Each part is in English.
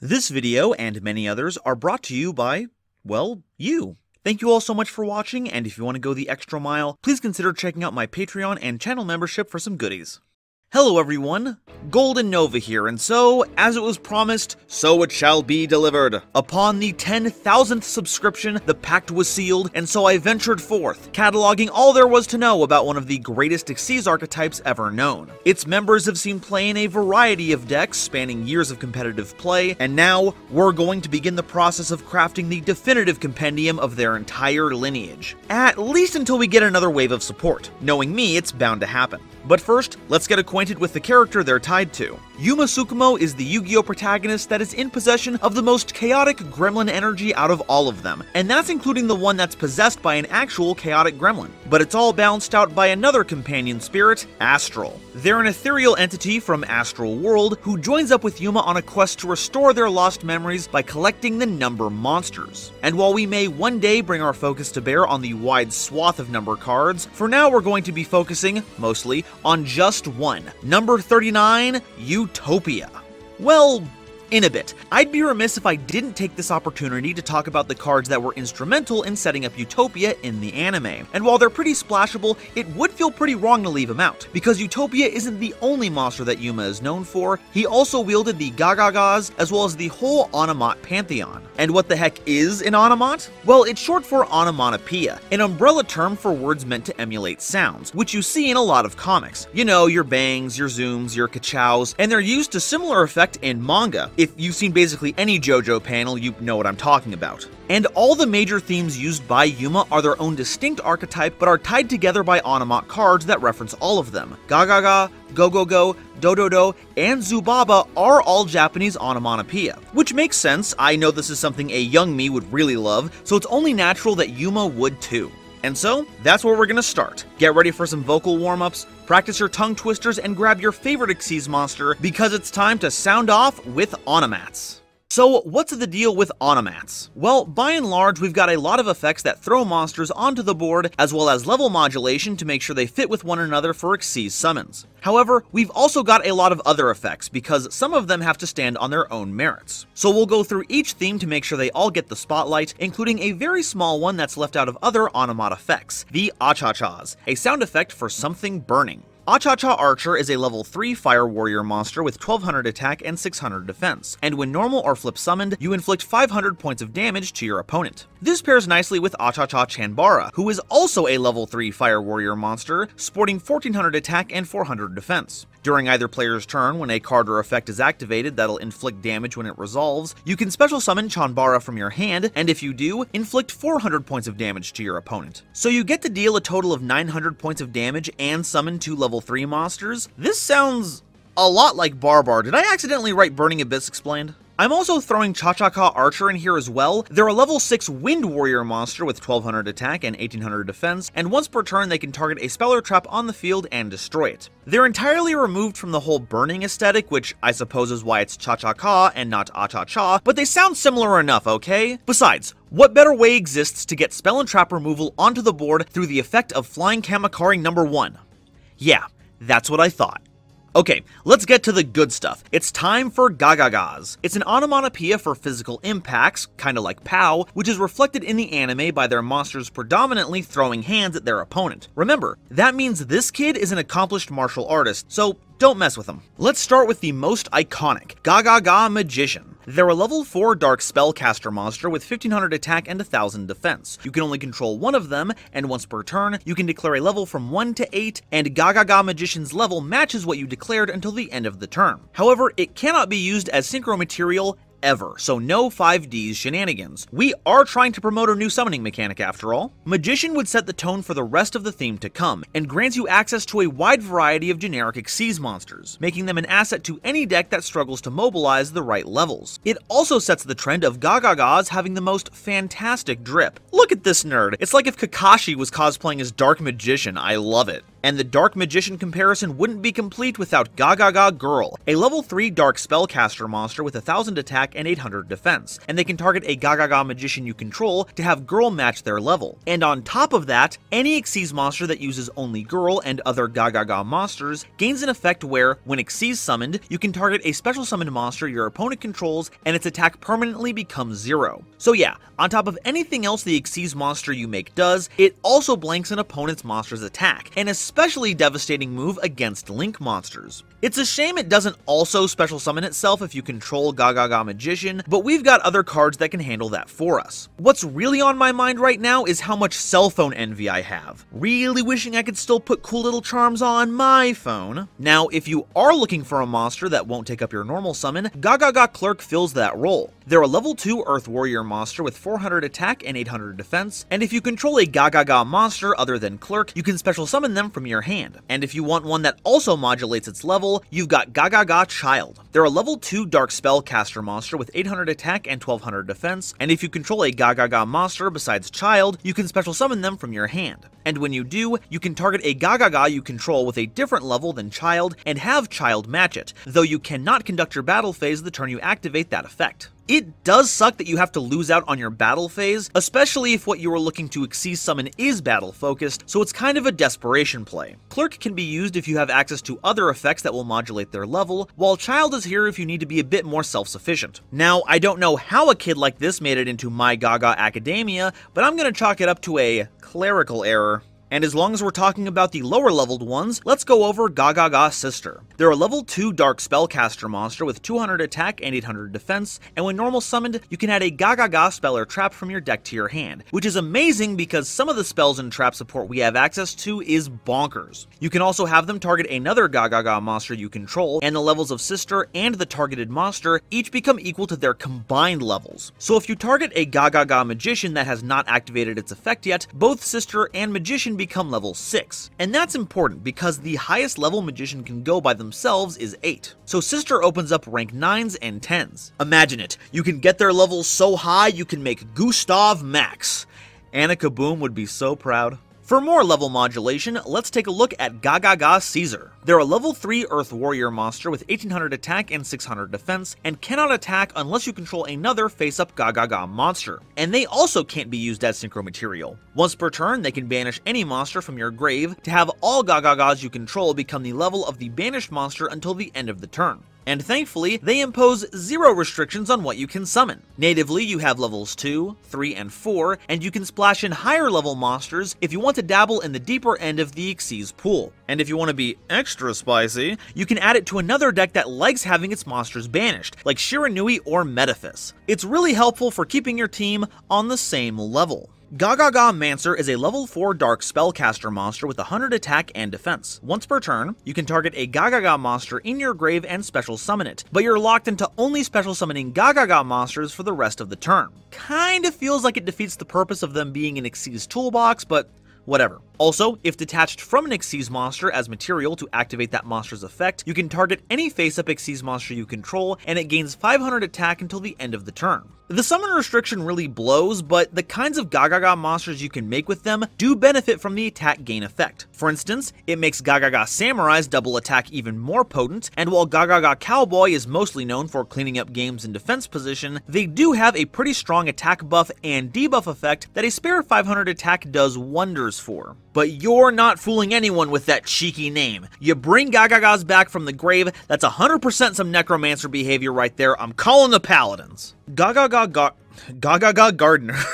This video and many others are brought to you by, well, you. Thank you all so much for watching, and if you want to go the extra mile, please consider checking out my Patreon and channel membership for some goodies. Hello everyone, Golden Nova here, and so, as it was promised, so it shall be delivered. Upon the 10,000th subscription, the pact was sealed, and so I ventured forth, cataloging all there was to know about one of the greatest Xyz archetypes ever known. Its members have seen play in a variety of decks spanning years of competitive play, and now we're going to begin the process of crafting the definitive compendium of their entire lineage. At least until we get another wave of support. Knowing me, it's bound to happen. But first, let's get acquainted with the character they're tied to. Yuma Tsukumo is the Yu-Gi-Oh protagonist that is in possession of the most chaotic gremlin energy out of all of them, and that's including the one that's possessed by an actual chaotic gremlin. But it's all balanced out by another companion spirit, Astral. They're an ethereal entity from Astral World who joins up with Yuma on a quest to restore their lost memories by collecting the number monsters. And while we may one day bring our focus to bear on the wide swath of number cards, for now we're going to be focusing, mostly, on just one. Number 39, Utopia. Well, in a bit. I'd be remiss if I didn't take this opportunity to talk about the cards that were instrumental in setting up Utopia in the anime. And while they're pretty splashable, it would feel pretty wrong to leave them out, because Utopia isn't the only monster that Yuma is known for, he also wielded the Gagagas as well as the whole Onomat pantheon. And what the heck is an Onomat? Well, it's short for onomatopoeia, an umbrella term for words meant to emulate sounds, which you see in a lot of comics. You know, your bangs, your zooms, your kachows, and they're used to similar effect in manga, if you've seen basically any JoJo panel, you know what I'm talking about. And all the major themes used by Yuma are their own distinct archetype, but are tied together by Onomat cards that reference all of them. Gagaga, Go-Go-Go, Dododo, and Zubaba are all Japanese onomatopoeia, which makes sense, I know this is something a young me would really love, so it's only natural that Yuma would too. And so, that's where we're gonna start. Get ready for some vocal warm-ups, practice your tongue twisters, and grab your favorite Xyz monster, because it's time to sound off with Onomats. So, what's the deal with Onomats? Well, by and large, we've got a lot of effects that throw monsters onto the board, as well as level modulation to make sure they fit with one another for Xyz summons. However, we've also got a lot of other effects, because some of them have to stand on their own merits. So we'll go through each theme to make sure they all get the spotlight, including a very small one that's left out of other Onomat effects, the Achachas, a sound effect for something burning. Achacha Archer is a level 3 Fire Warrior monster with 1200 attack and 600 defense, and when normal or flip summoned, you inflict 500 points of damage to your opponent. This pairs nicely with Achacha Chanbara, who is also a level 3 Fire Warrior monster, sporting 1400 attack and 400 defense. During either player's turn, when a card or effect is activated that'll inflict damage when it resolves, you can special summon Chanbara from your hand, and if you do, inflict 400 points of damage to your opponent. So you get to deal a total of 900 points of damage and summon two level 3 monsters? This sounds a lot like Barbar. Did I accidentally write Burning Abyss Explained? I'm also throwing Chachaka Archer in here as well. They're a level 6 Wind Warrior monster with 1200 attack and 1800 defense, and once per turn they can target a spell or trap on the field and destroy it. They're entirely removed from the whole burning aesthetic, which I suppose is why it's Chachaka and not Acha-Cha, but they sound similar enough, okay? Besides, what better way exists to get spell and trap removal onto the board through the effect of Flying Kamakiri number 1? Yeah, that's what I thought. Okay, let's get to the good stuff. It's time for Gagagas. It's an onomatopoeia for physical impacts, kinda like POW, which is reflected in the anime by their monsters predominantly throwing hands at their opponent. Remember, that means this kid is an accomplished martial artist, so don't mess with him. Let's start with the most iconic, Gagaga Magician. They're a level 4 Dark Spellcaster monster with 1500 attack and 1000 defense. You can only control one of them, and once per turn, you can declare a level from 1 to 8, and Gagaga Magician's level matches what you declared until the end of the turn. However, it cannot be used as synchro material ever, so no 5Ds shenanigans. We are trying to promote a new summoning mechanic after all. Magician would set the tone for the rest of the theme to come, and grants you access to a wide variety of generic Xyz monsters, making them an asset to any deck that struggles to mobilize the right levels. It also sets the trend of Gagagas having the most fantastic drip. Look at this nerd, it's like if Kakashi was cosplaying as Dark Magician, I love it. And the Dark Magician comparison wouldn't be complete without Gagaga Girl, a level 3 Dark Spellcaster monster with 1000 attack and 800 defense, and they can target a Gagaga Magician you control to have Girl match their level. And on top of that, any Xyz monster that uses only Girl and other Gagaga monsters gains an effect where, when Xyz summoned, you can target a special summoned monster your opponent controls and its attack permanently becomes zero. So yeah, on top of anything else the Xyz monster you make does, it also blanks an opponent's monster's attack, an especially devastating move against Link monsters. It's a shame it doesn't also special summon itself if you control Gagaga Magician, but we've got other cards that can handle that for us. What's really on my mind right now is how much cell phone envy I have. Really wishing I could still put cool little charms on my phone. Now, if you are looking for a monster that won't take up your normal summon, Gagaga Clerk fills that role. They're a level 2 Earth Warrior monster with 400 attack and 800 defense, and if you control a Gagaga monster other than Clerk, you can special summon them from your hand. And if you want one that also modulates its level, you've got Gagaga Child. They're a level 2 Dark Spellcaster monster with 800 attack and 1200 defense, and if you control a Gagaga monster besides Child, you can special summon them from your hand. And when you do, you can target a Gagaga you control with a different level than Child and have Child match it, though you cannot conduct your battle phase the turn you activate that effect. It does suck that you have to lose out on your battle phase, especially if what you are looking to Xyz summon is battle focused, so it's kind of a desperation play. Clerk can be used if you have access to other effects that will modulate their level, while Child is here if you need to be a bit more self-sufficient. Now, I don't know how a kid like this made it into My Gaga Academia, but I'm gonna chalk it up to a clerical error. And as long as we're talking about the lower leveled ones, let's go over Gagaga Sister. They're a level 2 Dark Spellcaster monster with 200 attack and 800 defense, and when normal summoned, you can add a Gagaga spell or trap from your deck to your hand, which is amazing because some of the spells and trap support we have access to is bonkers. You can also have them target another Gagaga monster you control, and the levels of Sister and the targeted monster each become equal to their combined levels. So if you target a Gagaga Magician that has not activated its effect yet, both Sister and Magician become level 6. And that's important because the highest level Magician can go by themselves is 8. So Sister opens up rank 9s and 10s. Imagine it, you can get their levels so high you can make Gustav Max. Annika Boom would be so proud. For more level modulation, let's take a look at Gagaga Caesar. They're a level 3 Earth Warrior monster with 1800 attack and 600 defense, and cannot attack unless you control another face-up Gagaga monster. And they also can't be used as synchro material. Once per turn, they can banish any monster from your grave to have all Gagagas you control become the level of the banished monster until the end of the turn and thankfully, they impose zero restrictions on what you can summon. Natively, you have levels 2, 3, and 4, and you can splash in higher level monsters if you want to dabble in the deeper end of the Xyz pool. And if you want to be extra spicy, you can add it to another deck that likes having its monsters banished, like Shiranui or Metaphys. It's really helpful for keeping your team on the same level. Gagaga Mancer is a level 4 Dark Spellcaster monster with 100 attack and defense. Once per turn, you can target a Gagaga monster in your grave and special summon it, but you're locked into only special summoning Gagaga monsters for the rest of the turn. Kinda feels like it defeats the purpose of them being in Xyz toolbox, but whatever. Also, if detached from an Xyz monster as material to activate that monster's effect, you can target any face-up Xyz monster you control, and it gains 500 attack until the end of the turn. The summon restriction really blows, but the kinds of Gagaga monsters you can make with them do benefit from the attack gain effect. For instance, it makes Gagaga Samurai's double attack even more potent, and while Gagaga Cowboy is mostly known for cleaning up games in defense position, they do have a pretty strong attack buff and debuff effect that a spare 500 attack does wonders for. But you're not fooling anyone with that cheeky name. You bring Gagagas back from the grave, that's 100% some necromancer behavior right there. I'm calling the paladins. Gagaga Ga Gagaga Gardener.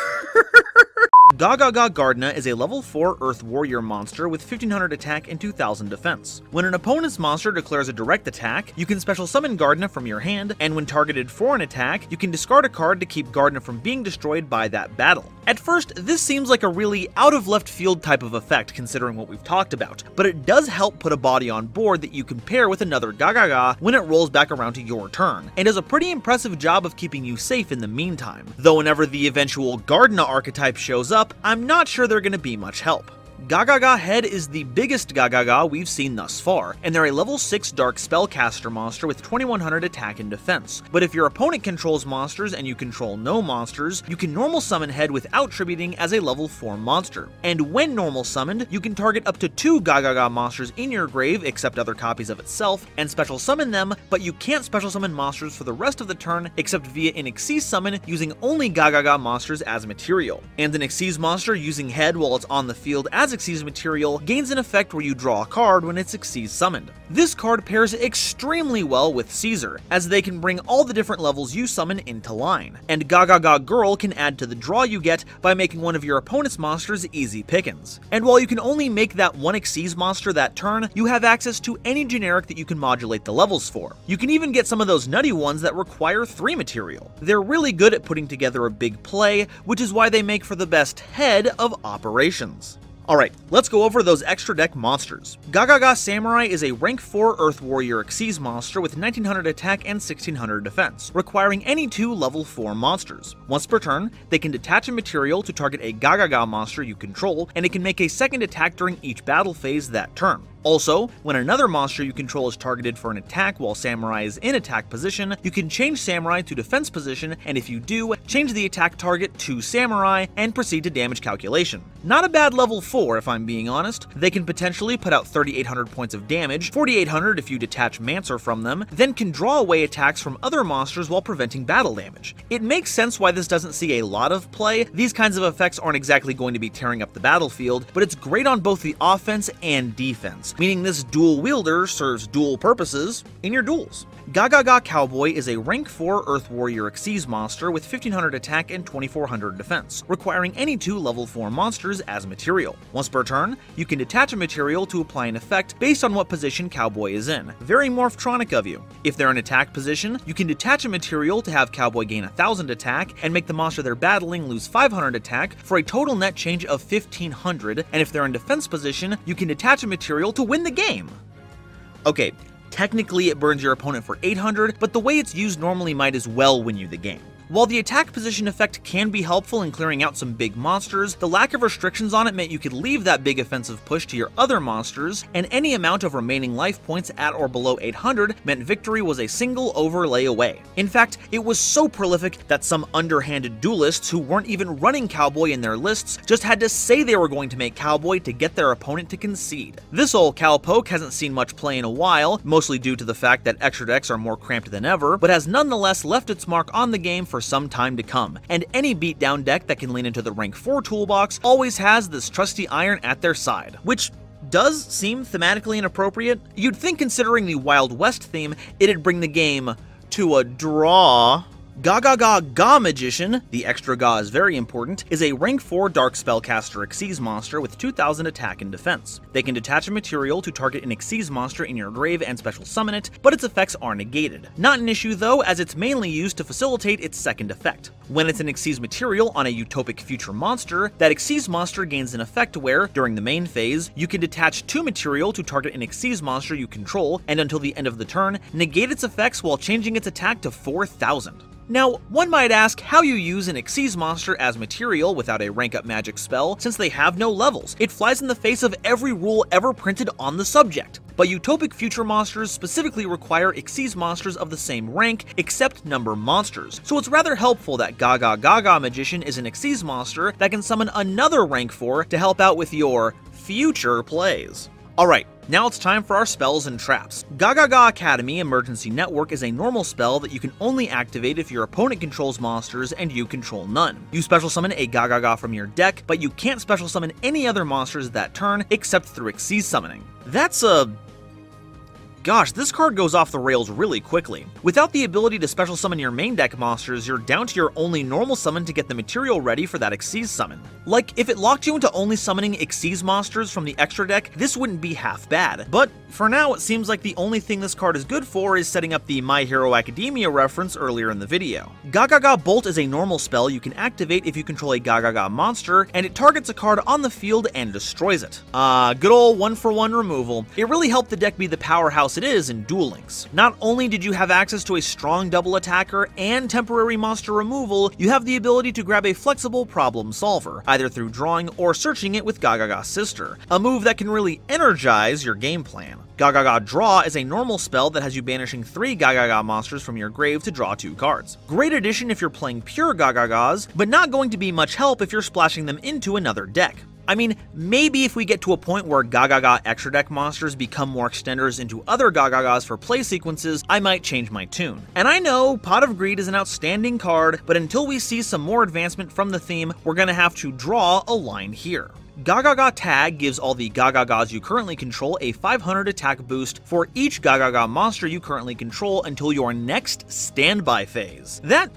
Gagaga Gardna is a level 4 Earth Warrior monster with 1500 attack and 2000 defense. When an opponent's monster declares a direct attack, you can special summon Gardna from your hand, and when targeted for an attack, you can discard a card to keep Gardna from being destroyed by that battle. At first, this seems like a really out of left field type of effect considering what we've talked about, but it does help put a body on board that you can pair with another Gagaga when it rolls back around to your turn, and does a pretty impressive job of keeping you safe in the meantime. Though whenever the eventual Gardna archetype shows up, I'm not sure they're going to be much help. Gagaga Head is the biggest Gagaga we've seen thus far, and they're a level 6 Dark Spellcaster monster with 2100 attack and defense. But if your opponent controls monsters and you control no monsters, you can normal summon Head without tributing as a level 4 monster. And when normal summoned, you can target up to two Gagaga monsters in your grave, except other copies of itself, and special summon them, but you can't special summon monsters for the rest of the turn except via an Xyz summon using only Gagaga monsters as material. And an Xyz monster using Head while it's on the field as Xyz material gains an effect where you draw a card when it succeeds summoned. This card pairs extremely well with Caesar, as they can bring all the different levels you summon into line, and Gagaga Girl can add to the draw you get by making one of your opponent's monsters easy pickings. And while you can only make that one Xyz monster that turn, you have access to any generic that you can modulate the levels for. You can even get some of those nutty ones that require 3 material. They're really good at putting together a big play, which is why they make for the best head of operations. Alright, let's go over those extra deck monsters. Gagaga Samurai is a rank 4 Earth Warrior Xyz monster with 1900 attack and 1600 defense, requiring any two level 4 monsters. Once per turn, they can detach a material to target a Gagaga monster you control, and it can make a second attack during each battle phase that turn. Also, when another monster you control is targeted for an attack while Samurai is in attack position, you can change Samurai to defense position, and if you do, change the attack target to Samurai and proceed to damage calculation. Not a bad level 4 if I'm being honest. They can potentially put out 3800 points of damage, 4800 if you detach Mancer from them, then can draw away attacks from other monsters while preventing battle damage. It makes sense why this doesn't see a lot of play. These kinds of effects aren't exactly going to be tearing up the battlefield, but it's great on both the offense and defense meaning this dual wielder serves dual purposes in your duels. Gagaga Cowboy is a rank 4 Earth Warrior Xyz monster with 1500 attack and 2400 defense, requiring any two level 4 monsters as material. Once per turn, you can detach a material to apply an effect based on what position Cowboy is in. Very Morphtronic of you. If they're in attack position, you can detach a material to have Cowboy gain 1000 attack and make the monster they're battling lose 500 attack for a total net change of 1500, and if they're in defense position, you can detach a material to win the game. Okay, technically it burns your opponent for 800, but the way it's used normally might as well win you the game. While the attack position effect can be helpful in clearing out some big monsters, the lack of restrictions on it meant you could leave that big offensive push to your other monsters, and any amount of remaining life points at or below 800 meant victory was a single overlay away. In fact, it was so prolific that some underhanded duelists who weren't even running Cowboy in their lists just had to say they were going to make Cowboy to get their opponent to concede. This old Cowpoke hasn't seen much play in a while, mostly due to the fact that extra decks are more cramped than ever, but has nonetheless left its mark on the game for some time to come, and any beatdown deck that can lean into the rank 4 toolbox always has this trusty iron at their side, which does seem thematically inappropriate. You'd think considering the Wild West theme, it'd bring the game to a draw Gaga Ga Ga Magician, the extra Ga is very important, is a rank 4 Dark Spellcaster Xyz monster with 2000 attack and defense. They can detach a material to target an Xyz monster in your grave and special summon it, but its effects are negated. Not an issue though, as it's mainly used to facilitate its second effect. When it's an Xyz material on a utopic future monster, that Xyz monster gains an effect where, during the main phase, you can detach two material to target an Xyz monster you control, and until the end of the turn, negate its effects while changing its attack to 4000. Now, one might ask how you use an Xyz monster as material without a rank up magic spell, since they have no levels. It flies in the face of every rule ever printed on the subject. But utopic future monsters specifically require Xyz monsters of the same rank, except number monsters. So it's rather helpful that Gaga Gaga Magician is an Xyz monster that can summon another rank 4 to help out with your future plays. Alright, now it's time for our spells and traps. Gagaga Academy Emergency Network is a normal spell that you can only activate if your opponent controls monsters and you control none. You special summon a Gagaga from your deck, but you can't special summon any other monsters that turn except through Xyz summoning. That's a Gosh, this card goes off the rails really quickly. Without the ability to special summon your main deck monsters, you're down to your only normal summon to get the material ready for that Xyz summon. Like, if it locked you into only summoning Xyz monsters from the extra deck, this wouldn't be half bad. But For now, it seems like the only thing this card is good for is setting up the My Hero Academia reference earlier in the video. Gagaga Bolt is a normal spell you can activate if you control a Gagaga monster, and it targets a card on the field and destroys it. Ah, uh, good old one-for-one -one removal. It really helped the deck be the powerhouse it is in Duel Links. Not only did you have access to a strong double attacker and temporary monster removal, you have the ability to grab a flexible problem solver, either through drawing or searching it with Gagaga Sister, a move that can really energize your game plan. Gagaga Draw is a normal spell that has you banishing 3 Gagaga monsters from your grave to draw 2 cards. Great addition if you're playing pure Gagagas, but not going to be much help if you're splashing them into another deck. I mean, maybe if we get to a point where Gagaga extra deck monsters become more extenders into other Gagagas for play sequences, I might change my tune. And I know Pot of Greed is an outstanding card, but until we see some more advancement from the theme, we're gonna have to draw a line here. Gagaga Tag gives all the Gagagas you currently control a 500 attack boost for each Gagaga monster you currently control until your next standby phase. That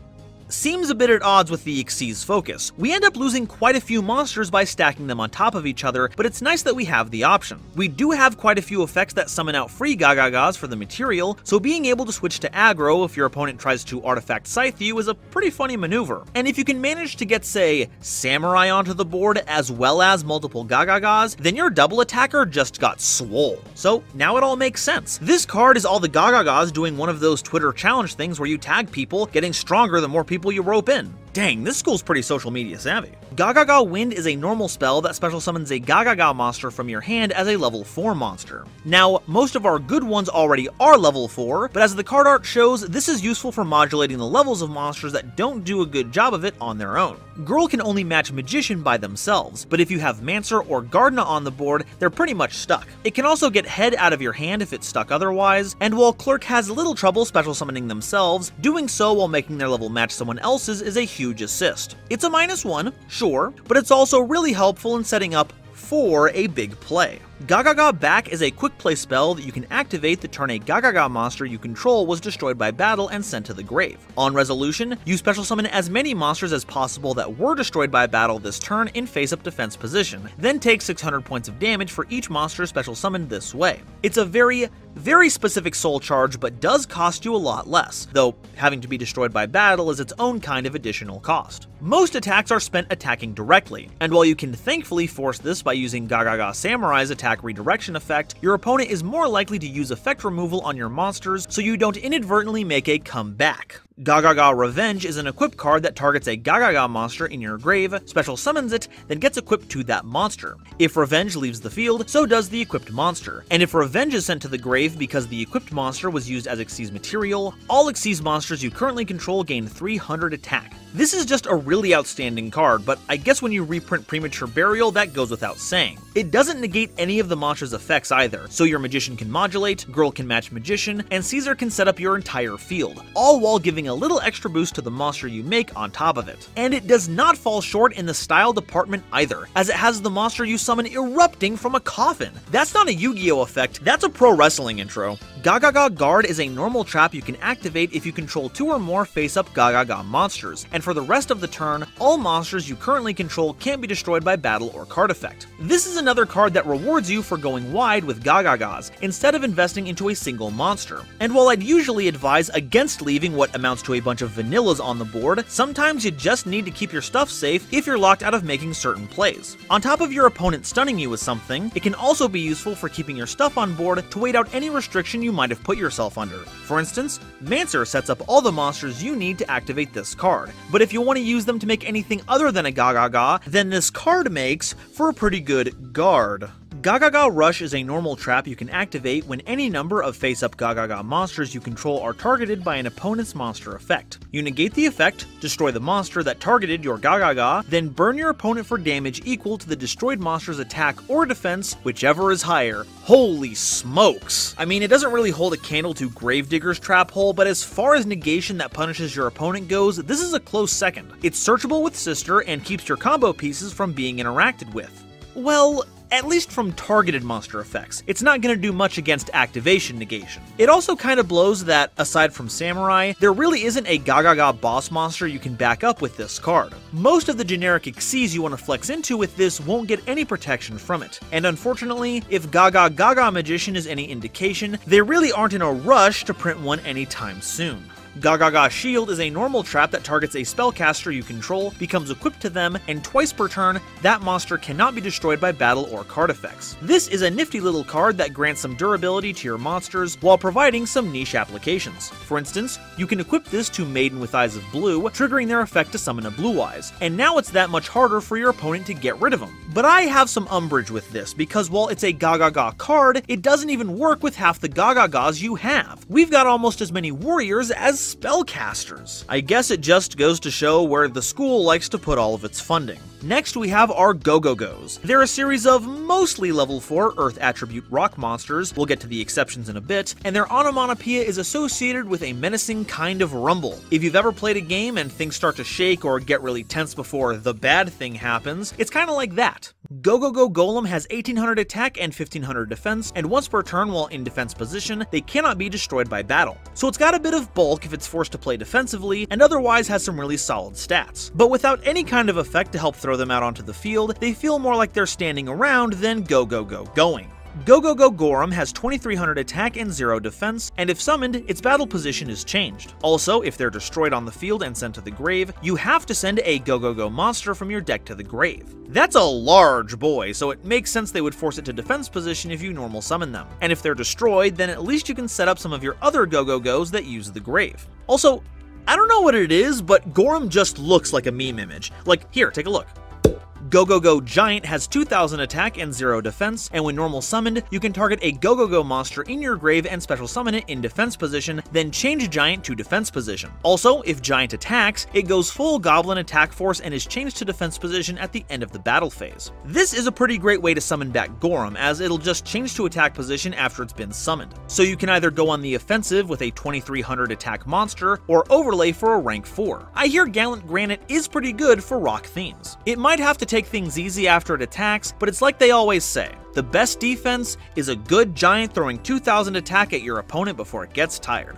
seems a bit at odds with the Xyz focus. We end up losing quite a few monsters by stacking them on top of each other, but it's nice that we have the option. We do have quite a few effects that summon out free Gagagas for the material, so being able to switch to aggro if your opponent tries to artifact scythe you is a pretty funny maneuver. And if you can manage to get, say, Samurai onto the board as well as multiple Gagagas, then your double attacker just got swole. So now it all makes sense. This card is all the Gagagas doing one of those Twitter challenge things where you tag people, getting stronger the more people people you rope in. Dang, this school's pretty social media savvy. Gagaga Wind is a normal spell that special summons a Gagaga monster from your hand as a level 4 monster. Now, most of our good ones already are level 4, but as the card art shows, this is useful for modulating the levels of monsters that don't do a good job of it on their own. Girl can only match Magician by themselves, but if you have Mancer or Gardna on the board, they're pretty much stuck. It can also get Head out of your hand if it's stuck otherwise, and while Clerk has little trouble special summoning themselves, doing so while making their level match someone else's is a huge assist. It's a minus one, sure, but it's also really helpful in setting up for a big play. Gagaga Back is a quick play spell that you can activate the turn a Gagaga monster you control was destroyed by battle and sent to the grave. On resolution, you special summon as many monsters as possible that were destroyed by battle this turn in face-up defense position, then take 600 points of damage for each monster special summoned this way. It's a very, very specific soul charge, but does cost you a lot less, though having to be destroyed by battle is its own kind of additional cost. Most attacks are spent attacking directly, and while you can thankfully force this by using Gagaga Samurai's attack attack redirection effect, your opponent is more likely to use effect removal on your monsters so you don't inadvertently make a comeback. Gagaga Revenge is an equip card that targets a Gagaga monster in your grave, special summons it, then gets equipped to that monster. If Revenge leaves the field, so does the equipped monster. And if Revenge is sent to the grave because the equipped monster was used as Xyz material, all Xyz monsters you currently control gain 300 attack. This is just a really outstanding card, but I guess when you reprint Premature Burial, that goes without saying. It doesn't negate any of the monster's effects either, so your Magician can modulate, Girl can match Magician, and Caesar can set up your entire field, all while giving a little extra boost to the monster you make on top of it. And it does not fall short in the style department either, as it has the monster you summon erupting from a coffin. That's not a Yu-Gi-Oh effect, that's a pro wrestling intro. Gagaga Guard is a normal trap you can activate if you control two or more face-up Gagaga monsters, and for the rest of the turn, all monsters you currently control can't be destroyed by battle or card effect. This is another card that rewards you for going wide with Gagagas, instead of investing into a single monster. And while I'd usually advise against leaving what amounts to a bunch of vanillas on the board, sometimes you just need to keep your stuff safe if you're locked out of making certain plays. On top of your opponent stunning you with something, it can also be useful for keeping your stuff on board to wait out any restriction you might have put yourself under. For instance, Mancer sets up all the monsters you need to activate this card, but if you want to use them to make anything other than a Gagaga, then this card makes for a pretty good guard. Gagaga Rush is a normal trap you can activate when any number of face-up Gagaga monsters you control are targeted by an opponent's monster effect. You negate the effect, destroy the monster that targeted your Gagaga, then burn your opponent for damage equal to the destroyed monster's attack or defense, whichever is higher. Holy smokes! I mean, it doesn't really hold a candle to Gravedigger's Trap Hole, but as far as negation that punishes your opponent goes, this is a close second. It's searchable with Sister and keeps your combo pieces from being interacted with. Well, at least from targeted monster effects. It's not going to do much against activation negation. It also kind of blows that, aside from Samurai, there really isn't a Gagaga boss monster you can back up with this card. Most of the generic Xyz you want to flex into with this won't get any protection from it, and unfortunately, if Gaga Gaga Magician is any indication, they really aren't in a rush to print one anytime soon. Gagaga Shield is a normal trap that targets a spellcaster you control, becomes equipped to them, and twice per turn, that monster cannot be destroyed by battle or card effects. This is a nifty little card that grants some durability to your monsters while providing some niche applications. For instance, you can equip this to Maiden with Eyes of Blue, triggering their effect to summon a Blue Eyes, and now it's that much harder for your opponent to get rid of them. But I have some umbrage with this, because while it's a Gagaga card, it doesn't even work with half the Gagagas you have. We've got almost as many warriors as spellcasters. I guess it just goes to show where the school likes to put all of its funding. Next, we have our Go-Go-Go's. They're a series of mostly level 4 Earth attribute rock monsters, we'll get to the exceptions in a bit, and their onomatopoeia is associated with a menacing kind of rumble. If you've ever played a game and things start to shake or get really tense before the bad thing happens, it's kinda like that. Go-Go-Go Golem has 1800 attack and 1500 defense, and once per turn while in defense position, they cannot be destroyed by battle. So it's got a bit of bulk if it's forced to play defensively, and otherwise has some really solid stats. But without any kind of effect to help throw them out onto the field, they feel more like they're standing around than Go-Go-Go going. Go-Go-Go Gorum has 2300 attack and 0 defense, and if summoned, its battle position is changed. Also, if they're destroyed on the field and sent to the grave, you have to send a Go-Go-Go monster from your deck to the grave. That's a large boy, so it makes sense they would force it to defense position if you normal summon them. And if they're destroyed, then at least you can set up some of your other Go-Go-Go's that use the grave. Also, I don't know what it is, but Gorum just looks like a meme image. Like, here, take a look. Go-Go-Go Giant has 2000 attack and 0 defense, and when normal summoned, you can target a Go-Go-Go monster in your grave and special summon it in defense position, then change Giant to defense position. Also, if Giant attacks, it goes full Goblin attack force and is changed to defense position at the end of the battle phase. This is a pretty great way to summon back Gorum, as it'll just change to attack position after it's been summoned. So you can either go on the offensive with a 2300 attack monster, or overlay for a rank 4. I hear Gallant Granite is pretty good for rock themes. It might have to take take things easy after it attacks, but it's like they always say, the best defense is a good giant throwing 2000 attack at your opponent before it gets tired.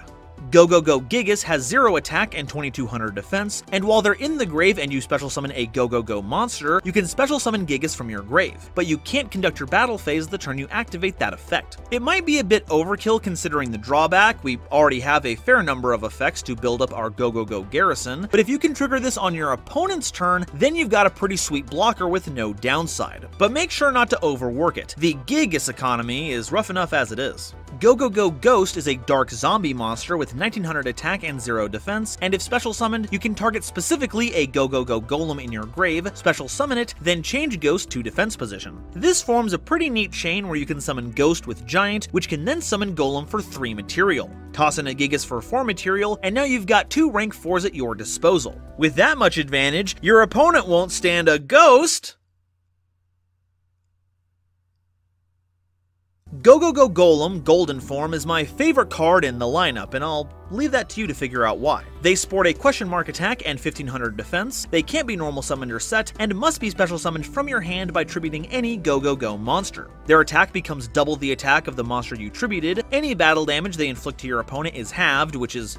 Go Go Go Gigas has 0 attack and 2200 defense, and while they're in the grave and you special summon a Go Go Go monster, you can special summon Gigas from your grave, but you can't conduct your battle phase the turn you activate that effect. It might be a bit overkill considering the drawback, we already have a fair number of effects to build up our Go Go Go garrison, but if you can trigger this on your opponent's turn, then you've got a pretty sweet blocker with no downside. But make sure not to overwork it. The Gigas economy is rough enough as it is. Go Go Go Ghost is a dark zombie monster with 1900 attack and 0 defense, and if special summoned, you can target specifically a Go Go Go Golem in your grave, special summon it, then change Ghost to defense position. This forms a pretty neat chain where you can summon Ghost with Giant, which can then summon Golem for 3 material. Toss in a Gigas for 4 material, and now you've got 2 rank 4s at your disposal. With that much advantage, your opponent won't stand a Ghost! Go Go Go Golem Golden Form is my favorite card in the lineup, and I'll leave that to you to figure out why. They sport a question mark attack and 1500 defense, they can't be normal summoned or set, and must be special summoned from your hand by tributing any Go Go Go monster. Their attack becomes double the attack of the monster you tributed, any battle damage they inflict to your opponent is halved, which is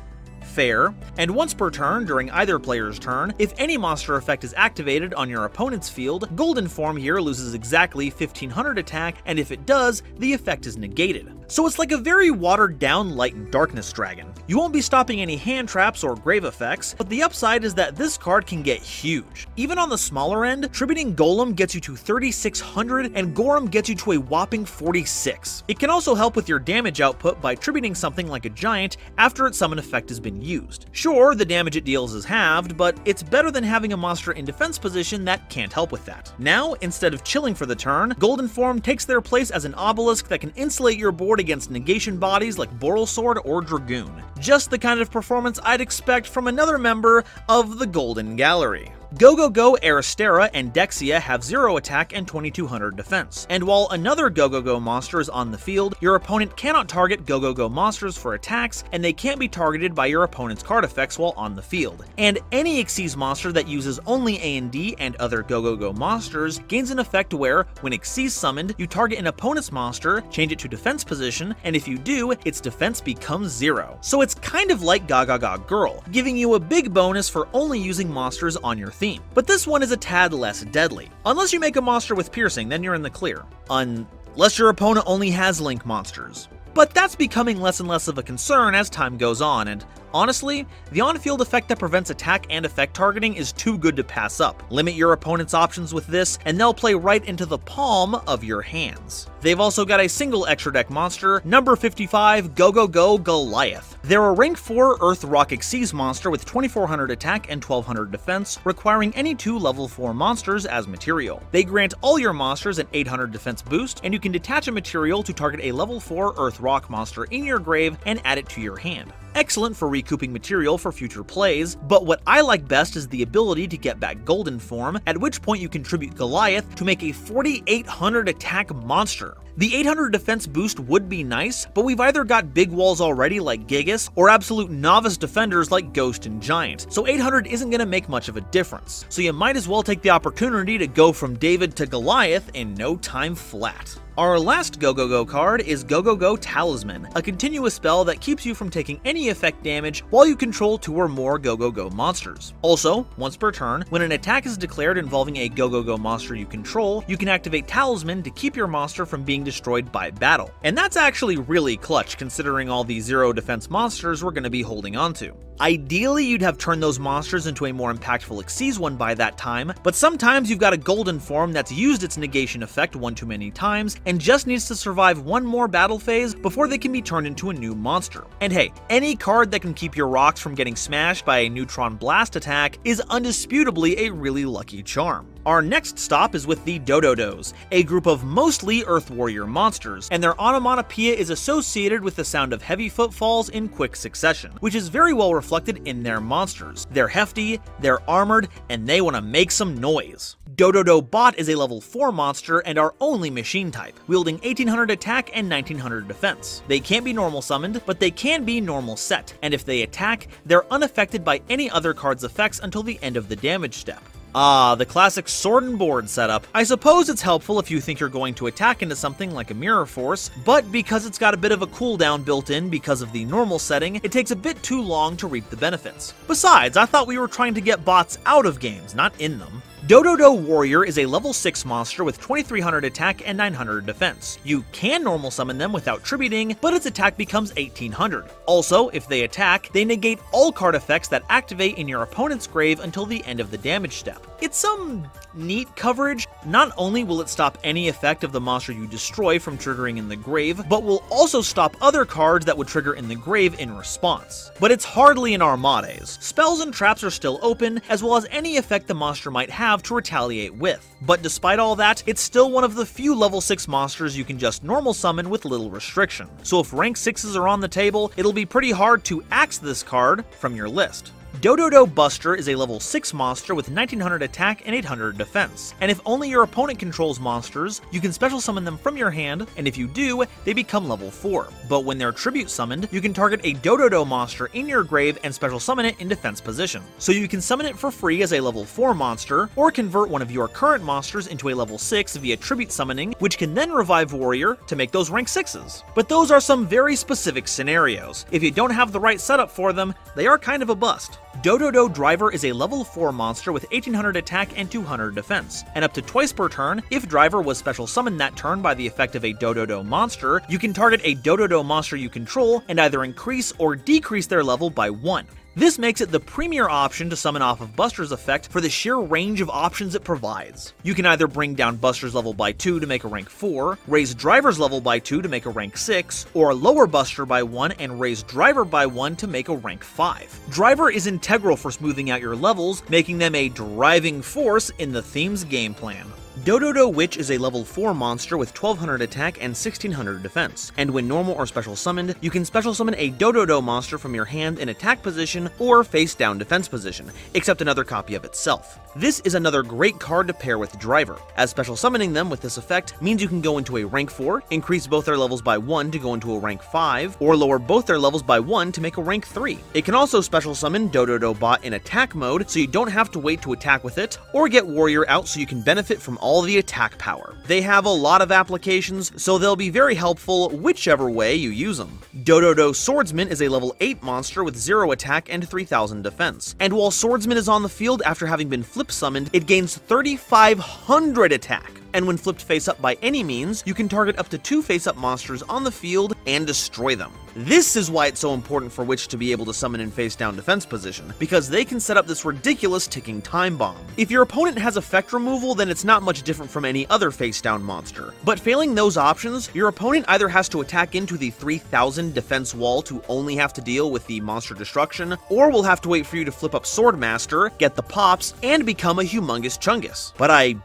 fair, and once per turn during either player's turn, if any monster effect is activated on your opponent's field, Golden Form here loses exactly 1500 attack, and if it does, the effect is negated. So it's like a very watered down Light and Darkness Dragon. You won't be stopping any hand traps or grave effects, but the upside is that this card can get huge. Even on the smaller end, Tributing Golem gets you to 3600 and Gorum gets you to a whopping 46. It can also help with your damage output by tributing something like a giant after its summon effect has been used. Sure, the damage it deals is halved, but it's better than having a monster in defense position that can't help with that. Now, instead of chilling for the turn, Golden Form takes their place as an obelisk that can insulate your board against negation bodies like Borrelsword or Dragoon. Just the kind of performance I'd expect from another member of the Golden Gallery. Go-Go-Go, Aristera, and Dexia have 0 attack and 2200 defense. And while another Go-Go-Go monster is on the field, your opponent cannot target Go-Go-Go monsters for attacks, and they can't be targeted by your opponent's card effects while on the field. And any Xyz monster that uses only A&D and other Go-Go-Go monsters gains an effect where, when Xyz summoned, you target an opponent's monster, change it to defense position, and if you do, its defense becomes 0. So it's kind of like Gaga Ga Girl, giving you a big bonus for only using monsters on your theme. But this one is a tad less deadly. Unless you make a monster with piercing, then you're in the clear. Unless your opponent only has link monsters. But that's becoming less and less of a concern as time goes on, and Honestly, the on-field effect that prevents attack and effect targeting is too good to pass up. Limit your opponent's options with this, and they'll play right into the palm of your hands. They've also got a single extra deck monster, number 55, Go Go Go Goliath. They're a rank 4 Earth Rock Xyz monster with 2400 attack and 1200 defense, requiring any two level 4 monsters as material. They grant all your monsters an 800 defense boost, and you can detach a material to target a level 4 Earth Rock monster in your grave and add it to your hand excellent for recouping material for future plays, but what I like best is the ability to get back Golden Form, at which point you contribute Goliath to make a 4800 attack monster. The 800 defense boost would be nice, but we've either got big walls already like Gigas, or absolute novice defenders like Ghost and Giant, so 800 isn't going to make much of a difference. So you might as well take the opportunity to go from David to Goliath in no time flat. Our last Go Go Go card is Go Go Go Talisman, a continuous spell that keeps you from taking any effect damage while you control two or more Go Go Go monsters. Also, once per turn, when an attack is declared involving a Go Go Go monster you control, you can activate Talisman to keep your monster from being destroyed by battle. And that's actually really clutch considering all the zero defense monsters we're going to be holding onto. Ideally, you'd have turned those monsters into a more impactful Xyz one by that time, but sometimes you've got a golden form that's used its negation effect one too many times and just needs to survive one more battle phase before they can be turned into a new monster. And hey, any card that can keep your rocks from getting smashed by a neutron blast attack is undisputably a really lucky charm. Our next stop is with the Dododos, a group of mostly Earth Warrior monsters, and their onomatopoeia is associated with the sound of heavy footfalls in quick succession, which is very well reflected in their monsters. They're hefty, they're armored, and they want to make some noise. Dododo Bot is a level 4 monster and our only machine type, wielding 1800 attack and 1900 defense. They can't be normal summoned, but they can be normal set, and if they attack, they're unaffected by any other card's effects until the end of the damage step. Ah, the classic sword and board setup. I suppose it's helpful if you think you're going to attack into something like a Mirror Force, but because it's got a bit of a cooldown built in because of the normal setting, it takes a bit too long to reap the benefits. Besides, I thought we were trying to get bots out of games, not in them. Dododo Warrior is a level 6 monster with 2300 attack and 900 defense. You can normal summon them without tributing, but its attack becomes 1800. Also, if they attack, they negate all card effects that activate in your opponent's grave until the end of the damage step. It's some neat coverage. Not only will it stop any effect of the monster you destroy from triggering in the grave, but will also stop other cards that would trigger in the grave in response. But it's hardly an Armades. Spells and traps are still open, as well as any effect the monster might have to retaliate with. But despite all that, it's still one of the few level 6 monsters you can just normal summon with little restriction. So if rank 6s are on the table, it'll be pretty hard to axe this card from your list. Dododo Buster is a level 6 monster with 1900 attack and 800 defense, and if only your opponent controls monsters, you can special summon them from your hand, and if you do, they become level 4. But when they're tribute summoned, you can target a Dododo monster in your grave and special summon it in defense position. So you can summon it for free as a level 4 monster, or convert one of your current monsters into a level 6 via tribute summoning, which can then revive Warrior to make those rank 6s. But those are some very specific scenarios. If you don't have the right setup for them, they are kind of a bust. Dododo Driver is a level 4 monster with 1800 attack and 200 defense, and up to twice per turn, if Driver was special summoned that turn by the effect of a Dododo monster, you can target a Dododo monster you control and either increase or decrease their level by 1. This makes it the premier option to summon off of Buster's effect for the sheer range of options it provides. You can either bring down Buster's level by 2 to make a rank 4, raise Driver's level by 2 to make a rank 6, or lower Buster by 1 and raise Driver by 1 to make a rank 5. Driver is integral for smoothing out your levels, making them a driving force in the theme's game plan. Dododo Witch is a level 4 monster with 1200 attack and 1600 defense, and when normal or special summoned, you can special summon a Dododo monster from your hand in attack position or face down defense position, except another copy of itself. This is another great card to pair with Driver, as special summoning them with this effect means you can go into a rank 4, increase both their levels by 1 to go into a rank 5, or lower both their levels by 1 to make a rank 3. It can also special summon Dododo Bot in attack mode so you don't have to wait to attack with it, or get Warrior out so you can benefit from all the attack power. They have a lot of applications, so they'll be very helpful whichever way you use them. Dododo Swordsman is a level 8 monster with 0 attack and 3000 defense, and while Swordsman is on the field after having been flip summoned, it gains 3500 attack and when flipped face up by any means, you can target up to two face up monsters on the field and destroy them. This is why it's so important for Witch to be able to summon in face down defense position, because they can set up this ridiculous ticking time bomb. If your opponent has effect removal, then it's not much different from any other face down monster. But failing those options, your opponent either has to attack into the 3000 defense wall to only have to deal with the monster destruction, or will have to wait for you to flip up Swordmaster, get the pops, and become a humongous Chungus. But I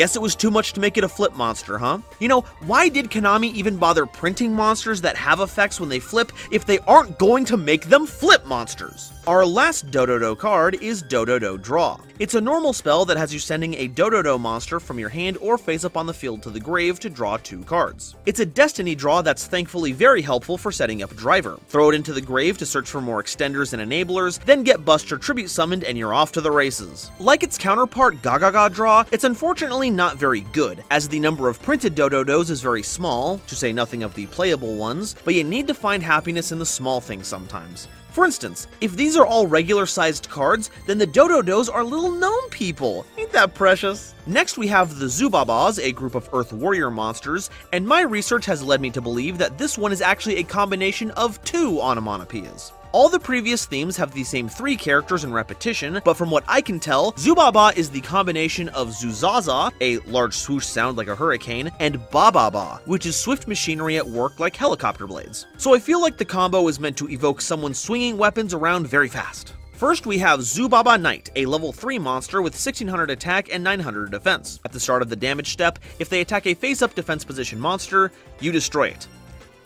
Guess it was too much to make it a flip monster, huh? You know, why did Konami even bother printing monsters that have effects when they flip if they aren't going to make them flip monsters? Our last Dododo card is Dododo Draw. It's a normal spell that has you sending a Dododo monster from your hand or face up on the field to the grave to draw two cards. It's a destiny draw that's thankfully very helpful for setting up a Driver. Throw it into the grave to search for more extenders and enablers, then get Buster Tribute summoned and you're off to the races. Like its counterpart Gagaga Draw, it's unfortunately not very good, as the number of printed Dododos is very small, to say nothing of the playable ones, but you need to find happiness in the small things sometimes. For instance, if these are all regular sized cards, then the Dododos are little gnome people. Ain't that precious? Next we have the Zubabas, a group of Earth Warrior monsters, and my research has led me to believe that this one is actually a combination of two onomatopoeias. All the previous themes have the same three characters in repetition, but from what I can tell, Zubaba is the combination of Zuzaza, a large swoosh sound like a hurricane, and Bababa, which is swift machinery at work like helicopter blades. So I feel like the combo is meant to evoke someone swinging weapons around very fast. First, we have Zubaba Knight, a level 3 monster with 1600 attack and 900 defense. At the start of the damage step, if they attack a face-up defense position monster, you destroy it.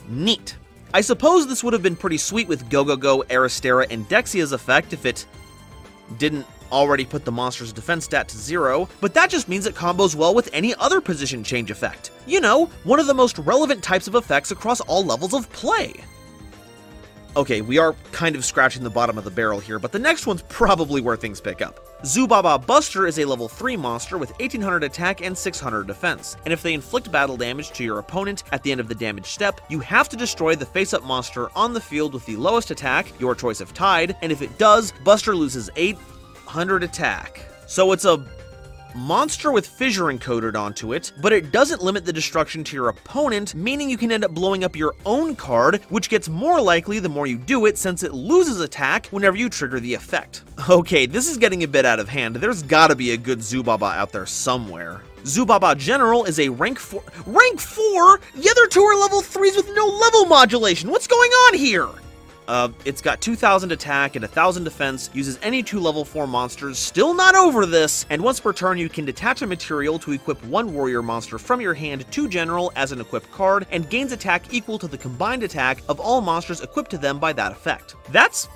Neat. I suppose this would have been pretty sweet with Go-Go-Go, Aristera, and Dexia's effect if it didn't already put the monster's defense stat to zero, but that just means it combos well with any other position change effect. You know, one of the most relevant types of effects across all levels of play. Okay, we are kind of scratching the bottom of the barrel here, but the next one's probably where things pick up. Zubaba Buster is a level 3 monster with 1800 attack and 600 defense, and if they inflict battle damage to your opponent at the end of the damage step, you have to destroy the face-up monster on the field with the lowest attack, your choice of Tide, and if it does, Buster loses 800 attack. So it's a monster with fissure encoded onto it, but it doesn't limit the destruction to your opponent, meaning you can end up blowing up your own card, which gets more likely the more you do it since it loses attack whenever you trigger the effect. Okay, this is getting a bit out of hand. There's gotta be a good Zubaba out there somewhere. Zubaba General is a rank 4- Rank 4?! The other two are level 3s with no level modulation! What's going on here? Uh, it's got 2000 attack and 1000 defense, uses any two level 4 monsters, still not over this, and once per turn you can detach a material to equip one warrior monster from your hand to general as an equipped card, and gains attack equal to the combined attack of all monsters equipped to them by that effect. That's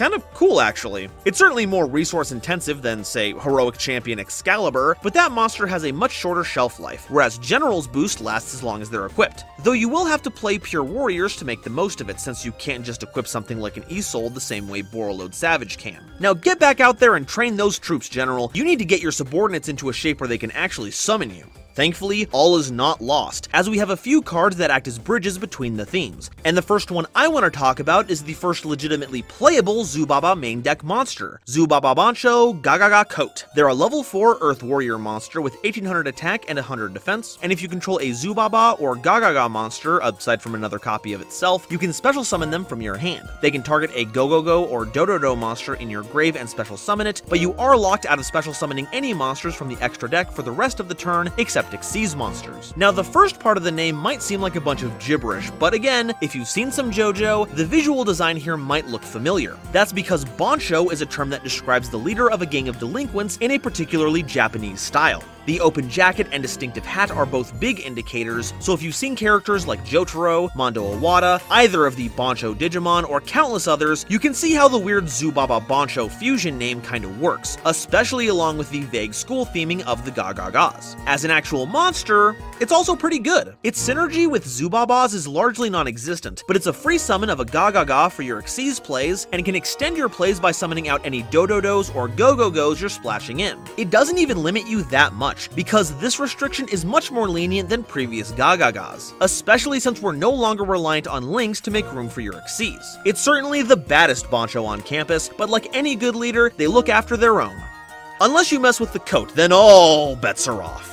kind of cool actually. It's certainly more resource intensive than, say, Heroic Champion Excalibur, but that monster has a much shorter shelf life, whereas General's boost lasts as long as they're equipped. Though you will have to play pure warriors to make the most of it, since you can't just equip something like an Isolde the same way Borreload Savage can. Now get back out there and train those troops, General. You need to get your subordinates into a shape where they can actually summon you. Thankfully, all is not lost, as we have a few cards that act as bridges between the themes. And the first one I want to talk about is the first legitimately playable Zubaba main deck monster, Zubaba Bancho Gagaga Coat. They're a level 4 Earth Warrior monster with 1800 attack and 100 defense, and if you control a Zubaba or Gagaga monster, aside from another copy of itself, you can special summon them from your hand. They can target a Go-Go-Go or Dododo monster in your grave and special summon it, but you are locked out of special summoning any monsters from the extra deck for the rest of the turn, except Xyz monsters. Now, the first part of the name might seem like a bunch of gibberish, but again, if you've seen some JoJo, the visual design here might look familiar. That's because Bancho is a term that describes the leader of a gang of delinquents in a particularly Japanese style. The open jacket and distinctive hat are both big indicators, so if you've seen characters like Jotaro, Mondo Owada, either of the Bancho Digimon, or countless others, you can see how the weird Zubaba Bancho fusion name kinda works, especially along with the vague school theming of the Gagagas. As an actual monster, it's also pretty good. Its synergy with Zubabas is largely non-existent, but it's a free summon of a Gagaga for your Xyz plays, and can extend your plays by summoning out any Dododos or Go-Go-Go's you're splashing in. It doesn't even limit you that much, because this restriction is much more lenient than previous Gagagas, especially since we're no longer reliant on links to make room for your Xyz. It's certainly the baddest Bancho on campus, but like any good leader, they look after their own. Unless you mess with the coat, then all bets are off.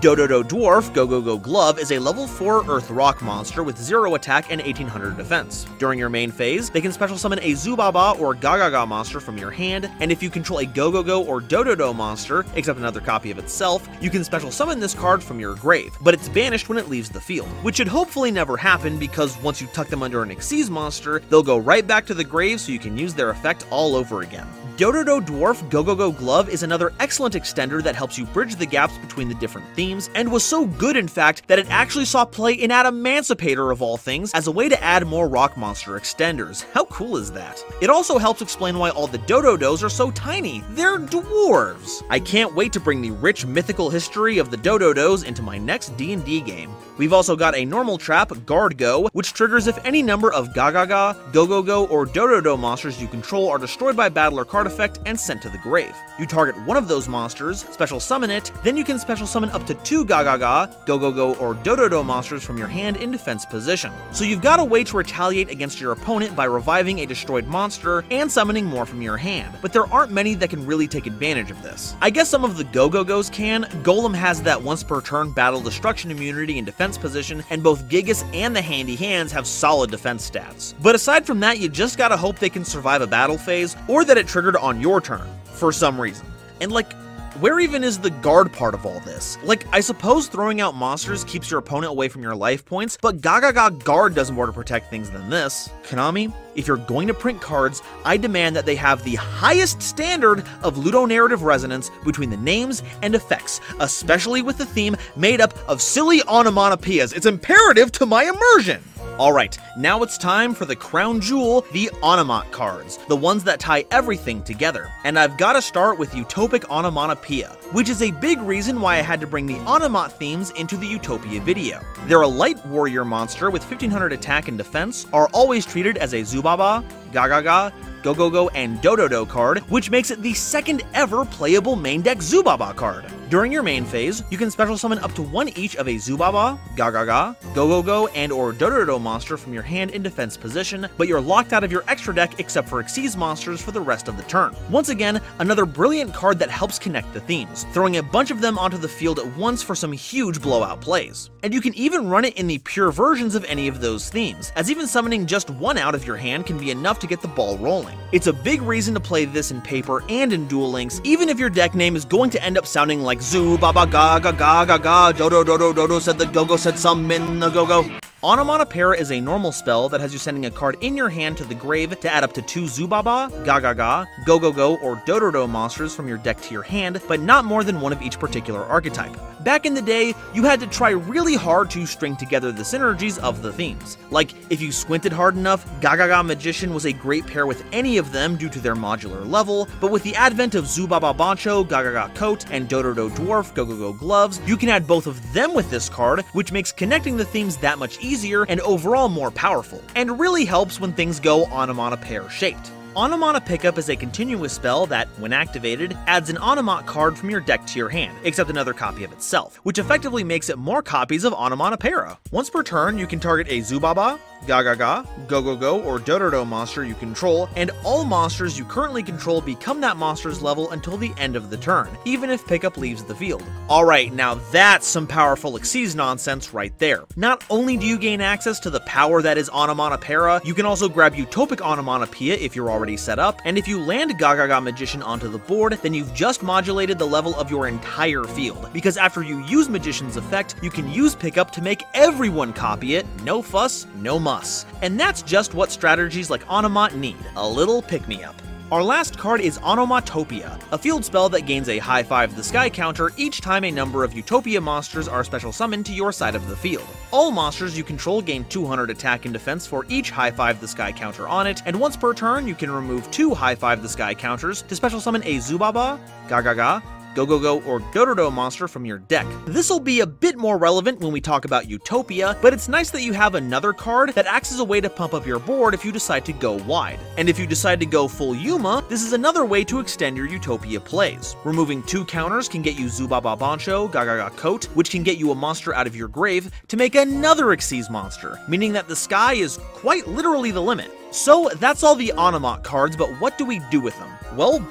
Dododo Dwarf Go Go Go Glove is a level 4 Earth Rock monster with 0 attack and 1800 defense. During your main phase, they can special summon a Zubaba or Gagaga monster from your hand, and if you control a Go Go Go or Dododo monster, except another copy of itself, you can special summon this card from your grave, but it's banished when it leaves the field, which should hopefully never happen because once you tuck them under an Xyz monster, they'll go right back to the grave so you can use their effect all over again. Dododo Dwarf Go Go Go Glove is another excellent extender that helps you bridge the gaps between the different themes, and was so good in fact that it actually saw play in Adamancipator of all things as a way to add more rock monster extenders. How cool is that? It also helps explain why all the Dododos are so tiny. They're dwarves! I can't wait to bring the rich mythical history of the Dododos into my next D&D game. We've also got a normal trap, Guard Go, which triggers if any number of Gagaga, Go-Go-Go, or Dododo monsters you control are destroyed by battle or card effect and sent to the grave. You target one of those monsters, special summon it, then you can special summon up to two Gagaga, Go-Go-Go, or Dododo monsters from your hand in defense position. So you've got a way to retaliate against your opponent by reviving a destroyed monster and summoning more from your hand, but there aren't many that can really take advantage of this. I guess some of the Go-Go-Gos can, Golem has that once per turn battle destruction immunity in defense position, and both Gigas and the Handy Hands have solid defense stats. But aside from that, you just gotta hope they can survive a battle phase, or that it triggered on your turn, for some reason. And like, where even is the guard part of all this? Like, I suppose throwing out monsters keeps your opponent away from your life points, but Gagaga Guard does more to protect things than this. Konami, if you're going to print cards, I demand that they have the highest standard of ludonarrative resonance between the names and effects, especially with the theme made up of silly onomatopoeias. It's imperative to my immersion! Alright, now it's time for the crown jewel, the Onomat cards, the ones that tie everything together. And I've gotta start with Utopic Onomatopoeia, which is a big reason why I had to bring the Onomat themes into the Utopia video. They're a light warrior monster with 1500 attack and defense, are always treated as a Zubaba, Gagaga, Go-Go-Go, and Dododo card, which makes it the second ever playable main deck Zubaba card. During your main phase, you can special summon up to one each of a Zubaba, Gagaga, Go-Go-Go, and or Dododo monster from your hand in defense position, but you're locked out of your extra deck except for Xyz monsters for the rest of the turn. Once again, another brilliant card that helps connect the themes, throwing a bunch of them onto the field at once for some huge blowout plays. And you can even run it in the pure versions of any of those themes, as even summoning just one out of your hand can be enough to get the ball rolling. It's a big reason to play this in paper and in Duel Links, even if your deck name is going to end up sounding like Zoo Baba Ga Ga Ga Ga Ga Dodo Dodo Dodo said the Go Go said some in the Go Go. Onomatopaira is a normal spell that has you sending a card in your hand to the grave to add up to two Zubaba, Gagaga, Go-Go-Go, or Dododo monsters from your deck to your hand, but not more than one of each particular archetype. Back in the day, you had to try really hard to string together the synergies of the themes. Like, if you squinted hard enough, Gagaga Magician was a great pair with any of them due to their modular level, but with the advent of Zubaba Bancho, Gagaga Coat, and Dododo Dwarf Go-Go-Go Gloves, you can add both of them with this card, which makes connecting the themes that much easier and overall more powerful, and really helps when things go on a onomatopoeia shaped. Onomatopickup is a continuous spell that, when activated, adds an Onomat card from your deck to your hand, except another copy of itself, which effectively makes it more copies of Onomatopaira. Once per turn, you can target a Zubaba, Gagaga, Go-Go-Go, or Dododo monster you control, and all monsters you currently control become that monster's level until the end of the turn, even if pickup leaves the field. Alright, now that's some powerful Xyz nonsense right there. Not only do you gain access to the power that is Onomatopaira, you can also grab Utopic Onomatopoeia if you're already set up, and if you land Gagaga Magician onto the board, then you've just modulated the level of your entire field, because after you use Magician's effect, you can use pickup to make everyone copy it, no fuss, no muss. And that's just what strategies like Onomat need, a little pick-me-up. Our last card is Onomatopia, a field spell that gains a high 5 the sky counter each time a number of Utopia monsters are special summoned to your side of the field. All monsters you control gain 200 attack and defense for each high 5 the sky counter on it, and once per turn you can remove two high 5 the sky counters to special summon a Zubaba, Gagaga, Go Go Go, or Dododo monster from your deck. This'll be a bit more relevant when we talk about Utopia, but it's nice that you have another card that acts as a way to pump up your board if you decide to go wide. And if you decide to go full Yuma, this is another way to extend your Utopia plays. Removing two counters can get you Zubaba Bancho, Gagaga Coat, which can get you a monster out of your grave to make another Xyz monster, meaning that the sky is quite literally the limit. So that's all the Onomat cards, but what do we do with them? Well,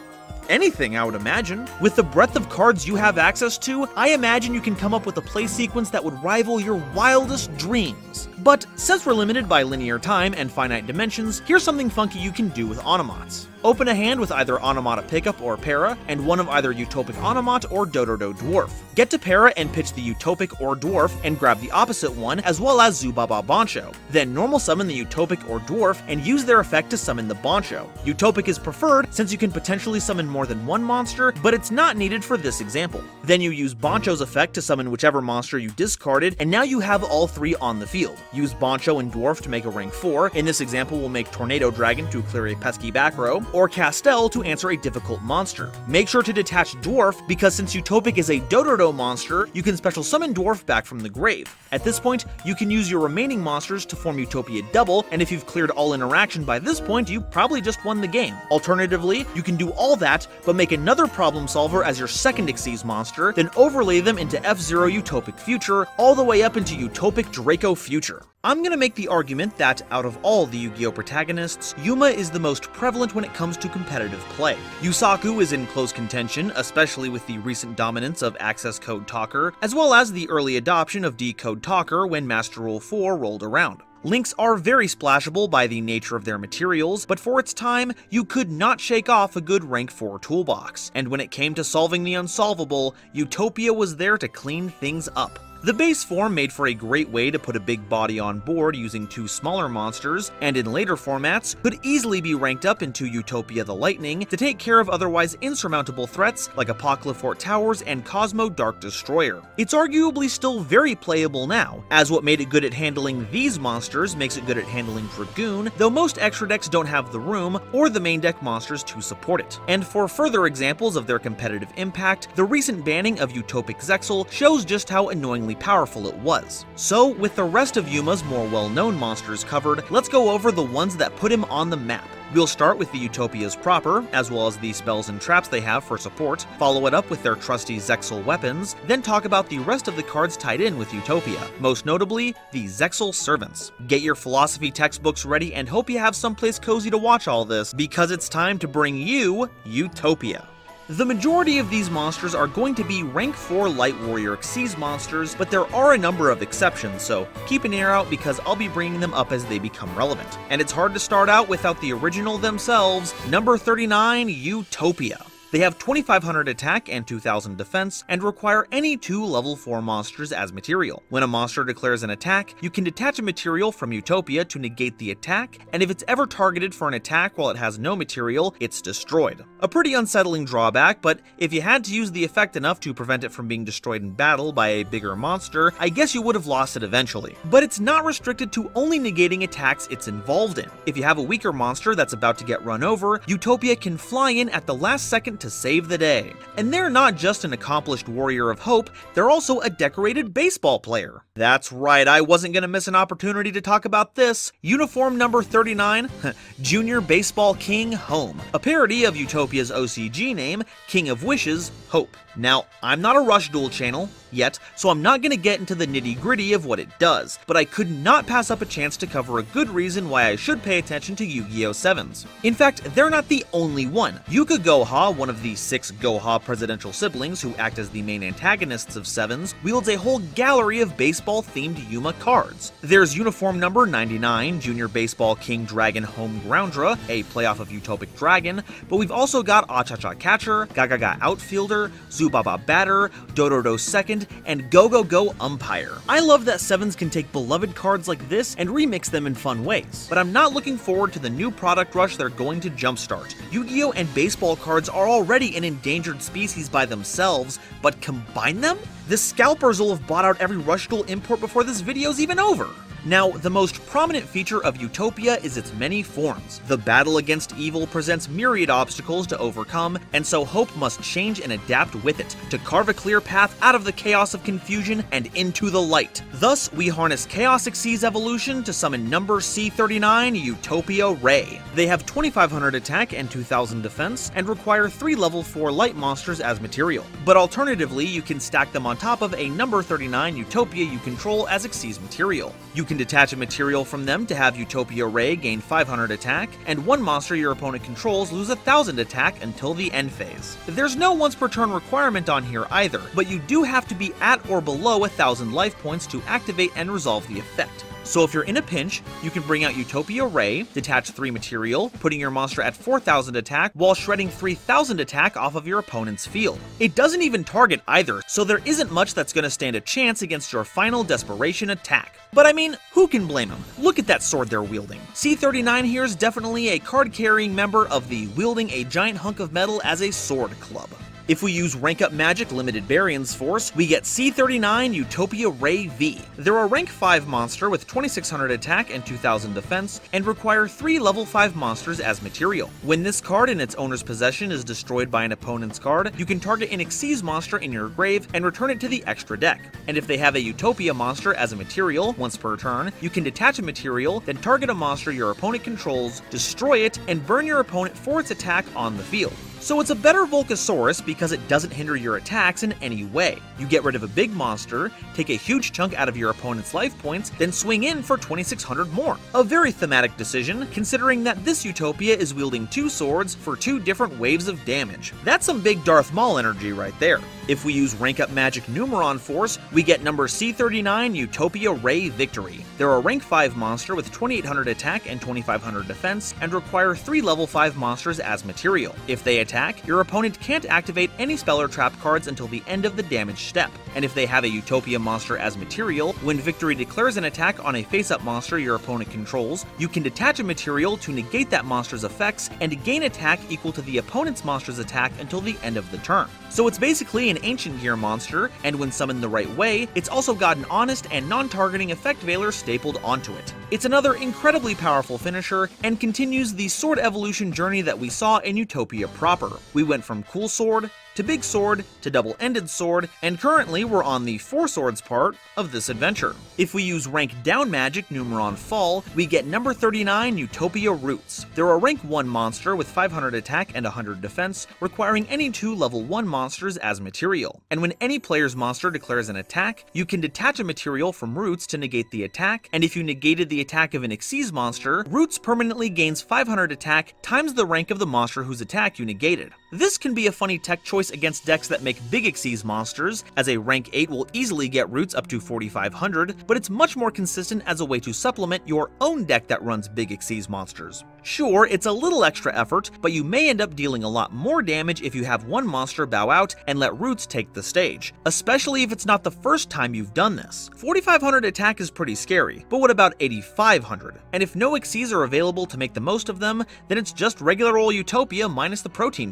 anything, I would imagine. With the breadth of cards you have access to, I imagine you can come up with a play sequence that would rival your wildest dreams. But since we're limited by linear time and finite dimensions, here's something funky you can do with Onomats. Open a hand with either Onomatopickup or Para, and one of either Utopic Onomat or Dododo Dwarf. Get to Para and pitch the Utopic or Dwarf and grab the opposite one, as well as Zubaba Bancho. Then normal summon the Utopic or Dwarf and use their effect to summon the Bancho. Utopic is preferred since you can potentially summon more than one monster, but it's not needed for this example. Then you use Bancho's effect to summon whichever monster you discarded, and now you have all three on the field. Use Bancho and Dwarf to make a rank 4, in this example we'll make Tornado Dragon to clear a pesky back row, or Castel to answer a difficult monster. Make sure to detach Dwarf, because since Utopic is a Dododo monster, you can special summon Dwarf back from the grave. At this point, you can use your remaining monsters to form Utopia Double, and if you've cleared all interaction by this point, you probably just won the game. Alternatively, you can do all that, but make another problem solver as your second Xyz monster, then overlay them into F-Zero Utopic Future, all the way up into Utopic Draco Future. I'm gonna make the argument that out of all the Yu-Gi-Oh! protagonists, Yuma is the most prevalent when it comes to competitive play. Yusaku is in close contention, especially with the recent dominance of Access Code Talker, as well as the early adoption of Decode Talker when Master Rule 4 rolled around. Links are very splashable by the nature of their materials, but for its time, you could not shake off a good rank 4 toolbox. And when it came to solving the unsolvable, Utopia was there to clean things up. The base form made for a great way to put a big body on board using two smaller monsters, and in later formats, could easily be ranked up into Utopia the Lightning to take care of otherwise insurmountable threats like Apoqliphort Towers and Cosmo Dark Destroyer. It's arguably still very playable now, as what made it good at handling these monsters makes it good at handling Dragoon, though most extra decks don't have the room or the main deck monsters to support it. And for further examples of their competitive impact, the recent banning of Utopic Zexal shows just how annoyingly powerful it was. So, with the rest of Yuma's more well-known monsters covered, let's go over the ones that put him on the map. We'll start with the Utopias proper, as well as the spells and traps they have for support, follow it up with their trusty Zexal weapons, then talk about the rest of the cards tied in with Utopia, most notably, the Zexal Servants. Get your philosophy textbooks ready and hope you have someplace cozy to watch all this, because it's time to bring you Utopia. The majority of these monsters are going to be rank 4 Light Warrior Xyz monsters, but there are a number of exceptions, so keep an ear out because I'll be bringing them up as they become relevant. And it's hard to start out without the original themselves, number 39, Utopia. They have 2500 attack and 2000 defense, and require any two level 4 monsters as material. When a monster declares an attack, you can detach a material from Utopia to negate the attack, and if it's ever targeted for an attack while it has no material, it's destroyed. A pretty unsettling drawback, but if you had to use the effect enough to prevent it from being destroyed in battle by a bigger monster, I guess you would have lost it eventually. But it's not restricted to only negating attacks it's involved in. If you have a weaker monster that's about to get run over, Utopia can fly in at the last second to save the day. And they're not just an accomplished warrior of hope, they're also a decorated baseball player. That's right, I wasn't gonna miss an opportunity to talk about this. Uniform number 39, Junior Baseball King Home, a parody of Utopia's OCG name, King of Wishes, Hope. Now, I'm not a Rush Duel channel yet, so I'm not going to get into the nitty gritty of what it does, but I could not pass up a chance to cover a good reason why I should pay attention to Yu-Gi-Oh! 7s. In fact, they're not the only one. Yuka Goha, one of the six Goha presidential siblings who act as the main antagonists of Sevens, wields a whole gallery of baseball themed Yuma cards. There's uniform number 99, Junior Baseball King Dragon Home Groundra, a playoff of Utopic Dragon, but we've also got Achacha Catcher, Gagaga Outfielder, Zubaba Batter, Dododo Second, and Go Go Go Umpire. I love that Sevens can take beloved cards like this and remix them in fun ways, but I'm not looking forward to the new product rush they're going to jumpstart. Yu-Gi-Oh! and baseball cards are already an endangered species by themselves, but combine them? The scalpers will have bought out every Rush Duel import before this video's even over. Now, the most prominent feature of Utopia is its many forms. The battle against evil presents myriad obstacles to overcome, and so Hope must change and adapt with it, to carve a clear path out of the chaos of confusion and into the light. Thus, we harness Chaos Xyz evolution to summon number C39 Utopia Ray. They have 2500 attack and 2000 defense, and require 3 level 4 light monsters as material. But alternatively, you can stack them on top of a number 39 Utopia you control as Xyz material. You can detach a material from them to have Utopia Ray gain 500 attack, and one monster your opponent controls lose 1000 attack until the end phase. There's no once per turn requirement on here either, but you do have to be at or below 1000 life points to activate and resolve the effect. So if you're in a pinch, you can bring out Utopia Ray, detach 3 material, putting your monster at 4000 attack while shredding 3000 attack off of your opponent's field. It doesn't even target either, so there isn't much that's to stand a chance against your final desperation attack. But I mean, who can blame him? Look at that sword they're wielding. C39 here is definitely a card-carrying member of the wielding a giant hunk of metal as a sword club. If we use Rank Up Magic Limited Variance Force, we get C39 Utopia Ray V. They're a rank 5 monster with 2600 attack and 2000 defense, and require 3 level 5 monsters as material. When this card in its owner's possession is destroyed by an opponent's card, you can target an Xyz monster in your grave and return it to the extra deck. And if they have a Utopia monster as a material, once per turn, you can detach a material, then target a monster your opponent controls, destroy it, and burn your opponent for its attack on the field. So it's a better Volcasaurus because it doesn't hinder your attacks in any way. You get rid of a big monster, take a huge chunk out of your opponent's life points, then swing in for 2600 more. A very thematic decision, considering that this Utopia is wielding two swords for two different waves of damage. That's some big Darth Maul energy right there. If we use Rank Up Magic Numeron Force, we get number C39 Utopia Ray Victory. They're a rank 5 monster with 2800 attack and 2500 defense, and require 3 level 5 monsters as material. If they attack, your opponent can't activate any spell or trap cards until the end of the damage step. And if they have a Utopia monster as material, when Victory declares an attack on a face-up monster your opponent controls, you can detach a material to negate that monster's effects and gain attack equal to the opponent's monster's attack until the end of the turn. So it's basically an Ancient Gear monster, and when summoned the right way, it's also got an honest and non-targeting effect veiler stapled onto it. It's another incredibly powerful finisher, and continues the sword evolution journey that we saw in Utopia proper. We went from cool sword to Big Sword to Double Ended Sword, and currently we're on the Four Swords part of this adventure. If we use rank down magic Numeron Fall, we get number 39 Utopia Roots. They're a rank 1 monster with 500 attack and 100 defense, requiring any two level 1 monsters as material. And when any player's monster declares an attack, you can detach a material from Roots to negate the attack, and if you negated the attack of an Xyz monster, Roots permanently gains 500 attack times the rank of the monster whose attack you negated. This can be a funny tech choice against decks that make big Xyz monsters, as a rank 8 will easily get roots up to 4500, but it's much more consistent as a way to supplement your own deck that runs big Xyz monsters. Sure, it's a little extra effort, but you may end up dealing a lot more damage if you have one monster bow out and let Roots take the stage, especially if it's not the first time you've done this. 4500 attack is pretty scary, but what about 8500? And if no Xyz are available to make the most of them, then it's just regular old Utopia minus the protein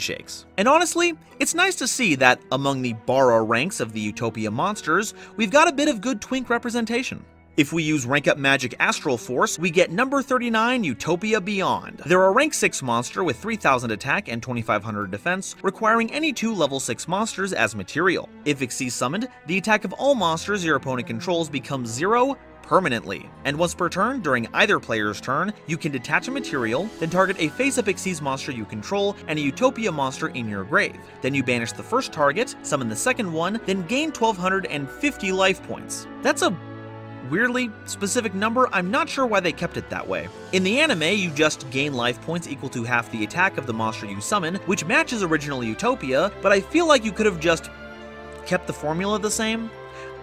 And honestly, it's nice to see that among the Bara ranks of the Utopia monsters, we've got a bit of good twink representation. If we use Rank Up Magic Astral Force, we get number 39 Utopia Beyond. They're a rank 6 monster with 3000 attack and 2500 defense, requiring any two level 6 monsters as material. If Xyz summoned, the attack of all monsters your opponent controls becomes 0, permanently. And once per turn, during either player's turn, you can detach a material, then target a face-up Xyz monster you control and a Utopia monster in your grave. Then you banish the first target, summon the second one, then gain 1250 life points. That's a weirdly specific number, I'm not sure why they kept it that way. In the anime, you just gain life points equal to half the attack of the monster you summon, which matches original Utopia, but I feel like you could have just kept the formula the same.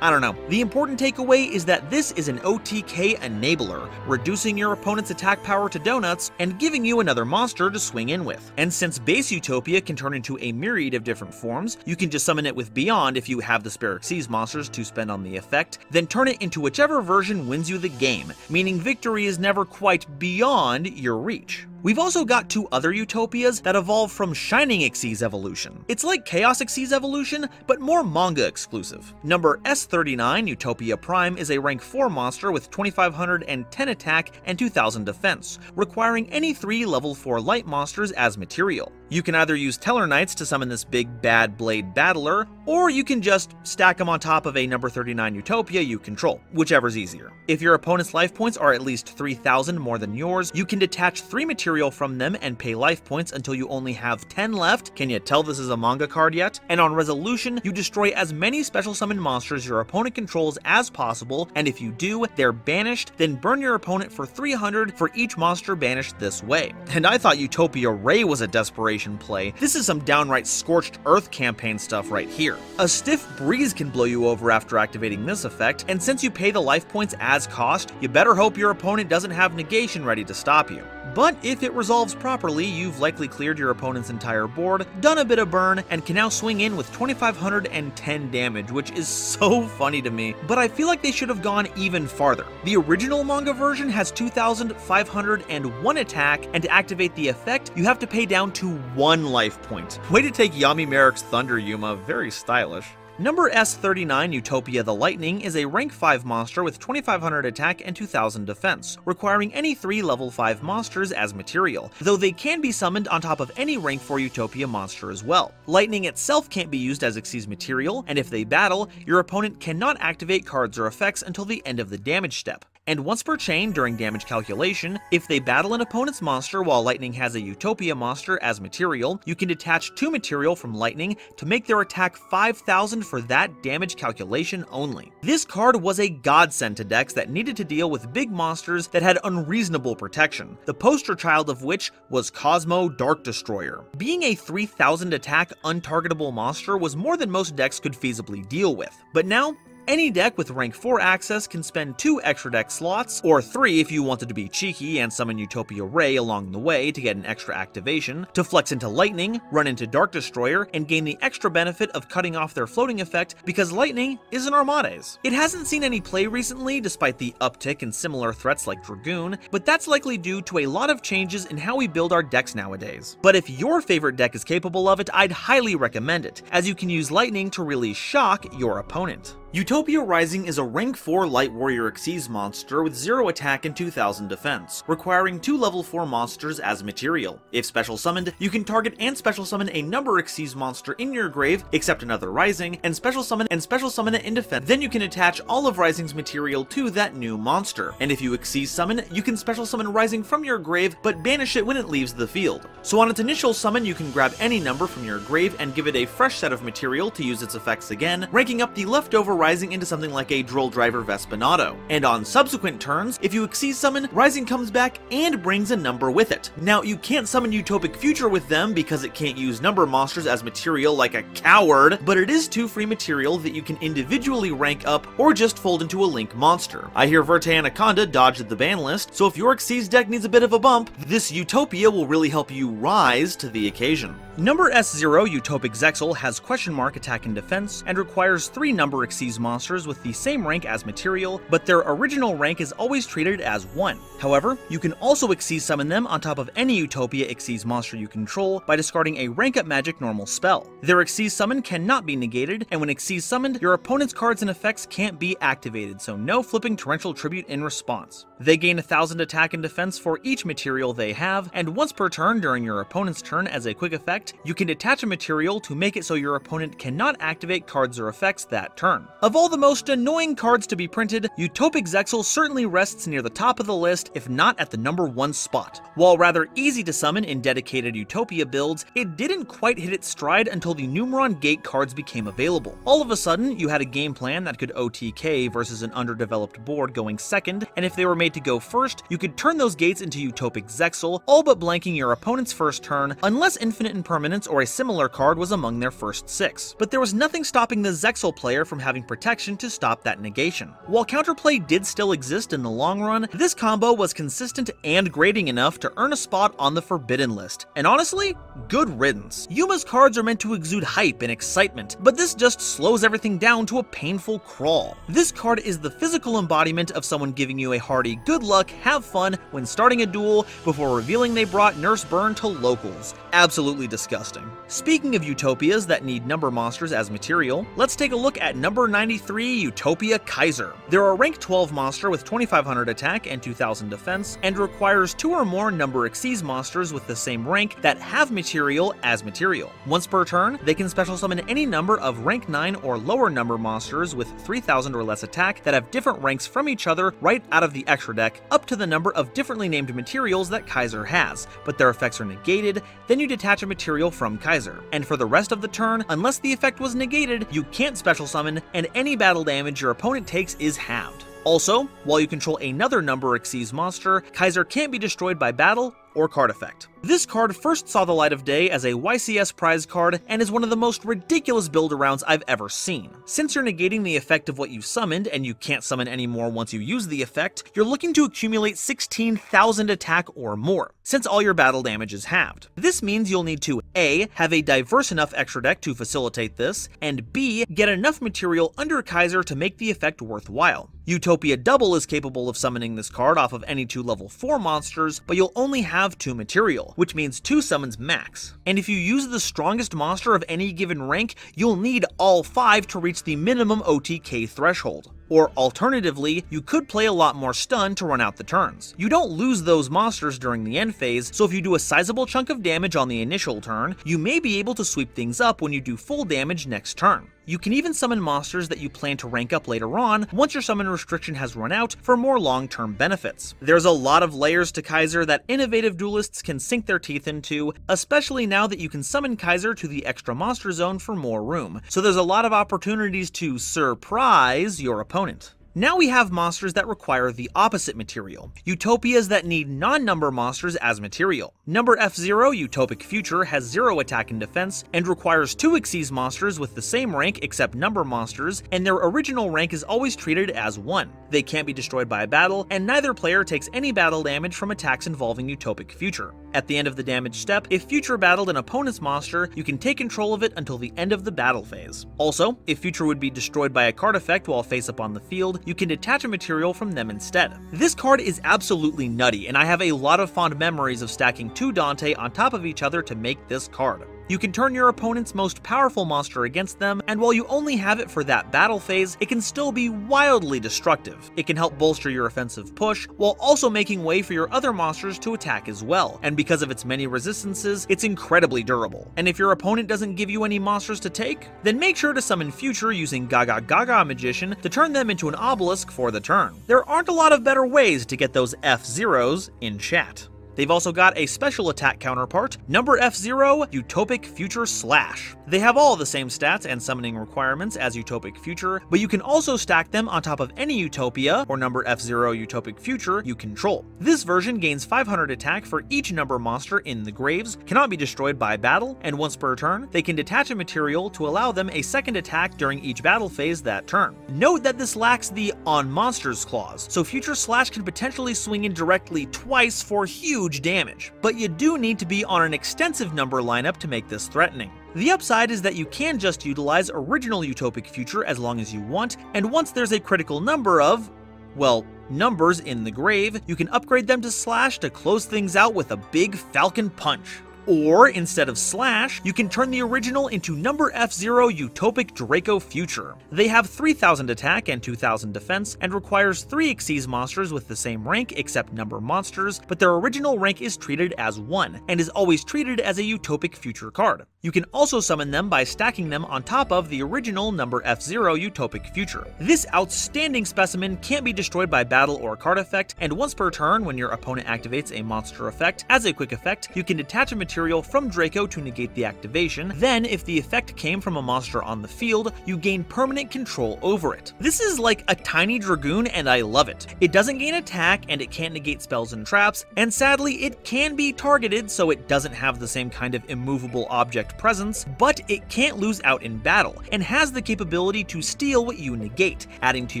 I don't know. The important takeaway is that this is an OTK enabler, reducing your opponent's attack power to donuts and giving you another monster to swing in with. And since base Utopia can turn into a myriad of different forms, you can just summon it with Beyond if you have the Spare monsters to spend on the effect, then turn it into whichever version wins you the game, meaning victory is never quite beyond your reach. We've also got two other Utopias that evolve from Shining Xyz evolution. It's like Chaos Xyz evolution, but more manga exclusive. Number S39, Utopia Prime, is a rank 4 monster with 2510 attack and 2000 defense, requiring any 3 level 4 light monsters as material. You can either use Tellarknights to summon this big bad blade battler, or you can just stack them on top of a number 39 Utopia you control, whichever's easier. If your opponent's life points are at least 3000 more than yours, you can detach 3 material from them and pay life points until you only have 10 left. Can you tell this is a manga card yet? And on resolution, you destroy as many special summoned monsters your opponent controls as possible, and if you do, they're banished, then burn your opponent for 300 for each monster banished this way. And I thought Utopia Ray was a desperation play. This is some downright scorched earth campaign stuff right here. A stiff breeze can blow you over after activating this effect, and since you pay the life points as cost, you better hope your opponent doesn't have negation ready to stop you. But if it resolves properly, you've likely cleared your opponent's entire board, done a bit of burn, and can now swing in with 2510 damage, which is so funny to me, but I feel like they should have gone even farther. The original manga version has 2501 attack, and to activate the effect, you have to pay down to 1 life point. Way to take Yami Marik's Thunder Yuma, very stylish. Number S39 Utopia the Lightning is a rank 5 monster with 2500 attack and 2000 defense, requiring any 3 level 5 monsters as material, though they can be summoned on top of any rank 4 Utopia monster as well. Lightning itself can't be used as Xyz material, and if they battle, your opponent cannot activate cards or effects until the end of the damage step and once per chain during damage calculation, if they battle an opponent's monster while Lightning has a Utopia monster as material, you can detach 2 material from Lightning to make their attack 5000 for that damage calculation only. This card was a godsend to decks that needed to deal with big monsters that had unreasonable protection, the poster child of which was Cosmo Dark Destroyer. Being a 3000 attack untargetable monster was more than most decks could feasibly deal with, but now any deck with rank 4 access can spend 2 extra deck slots, or 3 if you wanted to be cheeky and summon Utopia Ray along the way to get an extra activation, to flex into Lightning, run into Dark Destroyer, and gain the extra benefit of cutting off their floating effect because Lightning is an Armades. It hasn't seen any play recently despite the uptick in similar threats like Dragoon, but that's likely due to a lot of changes in how we build our decks nowadays. But if your favorite deck is capable of it, I'd highly recommend it, as you can use Lightning to really shock your opponent. Utopia Rising is a rank 4 Light Warrior Xyz monster with 0 attack and 2000 defense, requiring 2 level 4 monsters as material. If special summoned, you can target and special summon a number Xyz monster in your grave, except another Rising, and special summon and special summon it in defense. Then you can attach all of Rising's material to that new monster. And if you Xyz summon, you can special summon Rising from your grave, but banish it when it leaves the field. So on its initial summon, you can grab any number from your grave and give it a fresh set of material to use its effects again, ranking up the leftover Rising into something like a Droll Driver Vespinato. And on subsequent turns, if you Xyz summon, Rising comes back and brings a number with it. Now, you can't summon Utopic Future with them because it can't use number monsters as material like a coward, but it is two free material that you can individually rank up or just fold into a Link monster. I hear Verte Anaconda dodged the ban list, so if your Xyz deck needs a bit of a bump, this Utopia will really help you rise to the occasion. Number S0 Utopic Zexal has question mark attack and defense, and requires 3 number Xyz monsters with the same rank as material, but their original rank is always treated as 1. However, you can also Xyz summon them on top of any Utopia Xyz monster you control by discarding a rank up magic normal spell. Their Xyz summon cannot be negated, and when Xyz summoned, your opponent's cards and effects can't be activated, so no flipping Torrential Tribute in response. They gain 1000 attack and defense for each material they have, and once per turn during your opponent's turn as a quick effect, you can detach a material to make it so your opponent cannot activate cards or effects that turn. Of all the most annoying cards to be printed, Utopic Zexal certainly rests near the top of the list, if not at the number one spot. While rather easy to summon in dedicated Utopia builds, it didn't quite hit its stride until the Numeron Gate cards became available. All of a sudden, you had a game plan that could OTK versus an underdeveloped board going second, and if they were made to go first, you could turn those gates into Utopic Zexal, all but blanking your opponent's first turn, unless Infinite Impermanence or a similar card was among their first six. But there was nothing stopping the Zexal player from having protection to stop that negation. While counterplay did still exist in the long run, this combo was consistent and grading enough to earn a spot on the Forbidden list. And honestly, good riddance. Yuma's cards are meant to exude hype and excitement, but this just slows everything down to a painful crawl. This card is the physical embodiment of someone giving you a hearty good luck, have fun when starting a duel before revealing they brought Nurse Burn to locals. Absolutely disgusting. Speaking of utopias that need number monsters as material, let's take a look at number 93 Utopia Kaiser. They're a rank 12 monster with 2500 attack and 2000 defense, and requires two or more number Xyz monsters with the same rank that have material as material. Once per turn, they can special summon any number of rank 9 or lower number monsters with 3000 or less attack that have different ranks from each other right out of the extra deck, up to the number of differently named materials that Kaiser has, but their effects are negated, then you detach a material from Kaiser. And for the rest of the turn, unless the effect was negated, you can't special summon, and any battle damage your opponent takes is halved. Also, while you control another number Xyz monster, Kaiser can't be destroyed by battle or card effect. This card first saw the light of day as a YCS prize card and is one of the most ridiculous build arounds I've ever seen. Since you're negating the effect of what you've summoned and you can't summon anymore once you use the effect, you're looking to accumulate 16,000 attack or more, since all your battle damage is halved. This means you'll need to A. have a diverse enough extra deck to facilitate this, and B. get enough material under Kaiser to make the effect worthwhile. Utopia Double is capable of summoning this card off of any two level 4 monsters, but you'll only have 2 material, which means 2 summons max. And if you use the strongest monster of any given rank, you'll need all 5 to reach the minimum OTK threshold. Or alternatively, you could play a lot more stun to run out the turns. You don't lose those monsters during the end phase, so if you do a sizable chunk of damage on the initial turn, you may be able to sweep things up when you do full damage next turn. You can even summon monsters that you plan to rank up later on once your summon restriction has run out for more long-term benefits. There's a lot of layers to Kaiser that innovative duelists can sink their teeth into, especially now that you can summon Kaiser to the extra monster zone for more room, so there's a lot of opportunities to surprise your opponent opponent. Now we have monsters that require the opposite material, utopias that need non-number monsters as material. Number F0 Utopic Future has 0 attack and defense, and requires 2 Xyz monsters with the same rank except number monsters, and their original rank is always treated as 1. They can't be destroyed by a battle, and neither player takes any battle damage from attacks involving Utopic Future. At the end of the damage step, if Future battled an opponent's monster, you can take control of it until the end of the battle phase. Also, if Future would be destroyed by a card effect while face up on the field, you can detach a material from them instead. This card is absolutely nutty, and I have a lot of fond memories of stacking two Dante on top of each other to make this card. You can turn your opponent's most powerful monster against them, and while you only have it for that battle phase, it can still be wildly destructive. It can help bolster your offensive push, while also making way for your other monsters to attack as well, and because of its many resistances, it's incredibly durable. And if your opponent doesn't give you any monsters to take, then make sure to summon Future using Gaga Gaga Magician to turn them into an obelisk for the turn. There aren't a lot of better ways to get those F-Zeros in chat. They've also got a special attack counterpart, Number F0 Utopic Future Slash. They have all the same stats and summoning requirements as Utopic Future, but you can also stack them on top of any Utopia or Number F0 Utopic Future you control. This version gains 500 attack for each number monster in the graves, cannot be destroyed by battle, and once per turn, they can detach a material to allow them a second attack during each battle phase that turn. Note that this lacks the On Monsters clause, so Future Slash can potentially swing in directly twice for huge huge damage, but you do need to be on an extensive number lineup to make this threatening. The upside is that you can just utilize original Utopic Future as long as you want, and once there's a critical number of, well, numbers in the grave, you can upgrade them to Slash to close things out with a big Falcon Punch. Or, instead of Slash, you can turn the original into Number F-Zero Utopic Draco Future. They have 3000 attack and 2000 defense, and requires 3 Xyz monsters with the same rank except number monsters, but their original rank is treated as 1, and is always treated as a Utopic Future card. You can also summon them by stacking them on top of the original Number F-Zero Utopic Future. This outstanding specimen can't be destroyed by battle or card effect, and once per turn when your opponent activates a monster effect, as a quick effect, you can detach a material from Draco to negate the activation, then if the effect came from a monster on the field, you gain permanent control over it. This is like a tiny Dragoon and I love it. It doesn't gain attack and it can't negate spells and traps, and sadly it can be targeted so it doesn't have the same kind of immovable object presence, but it can't lose out in battle, and has the capability to steal what you negate, adding to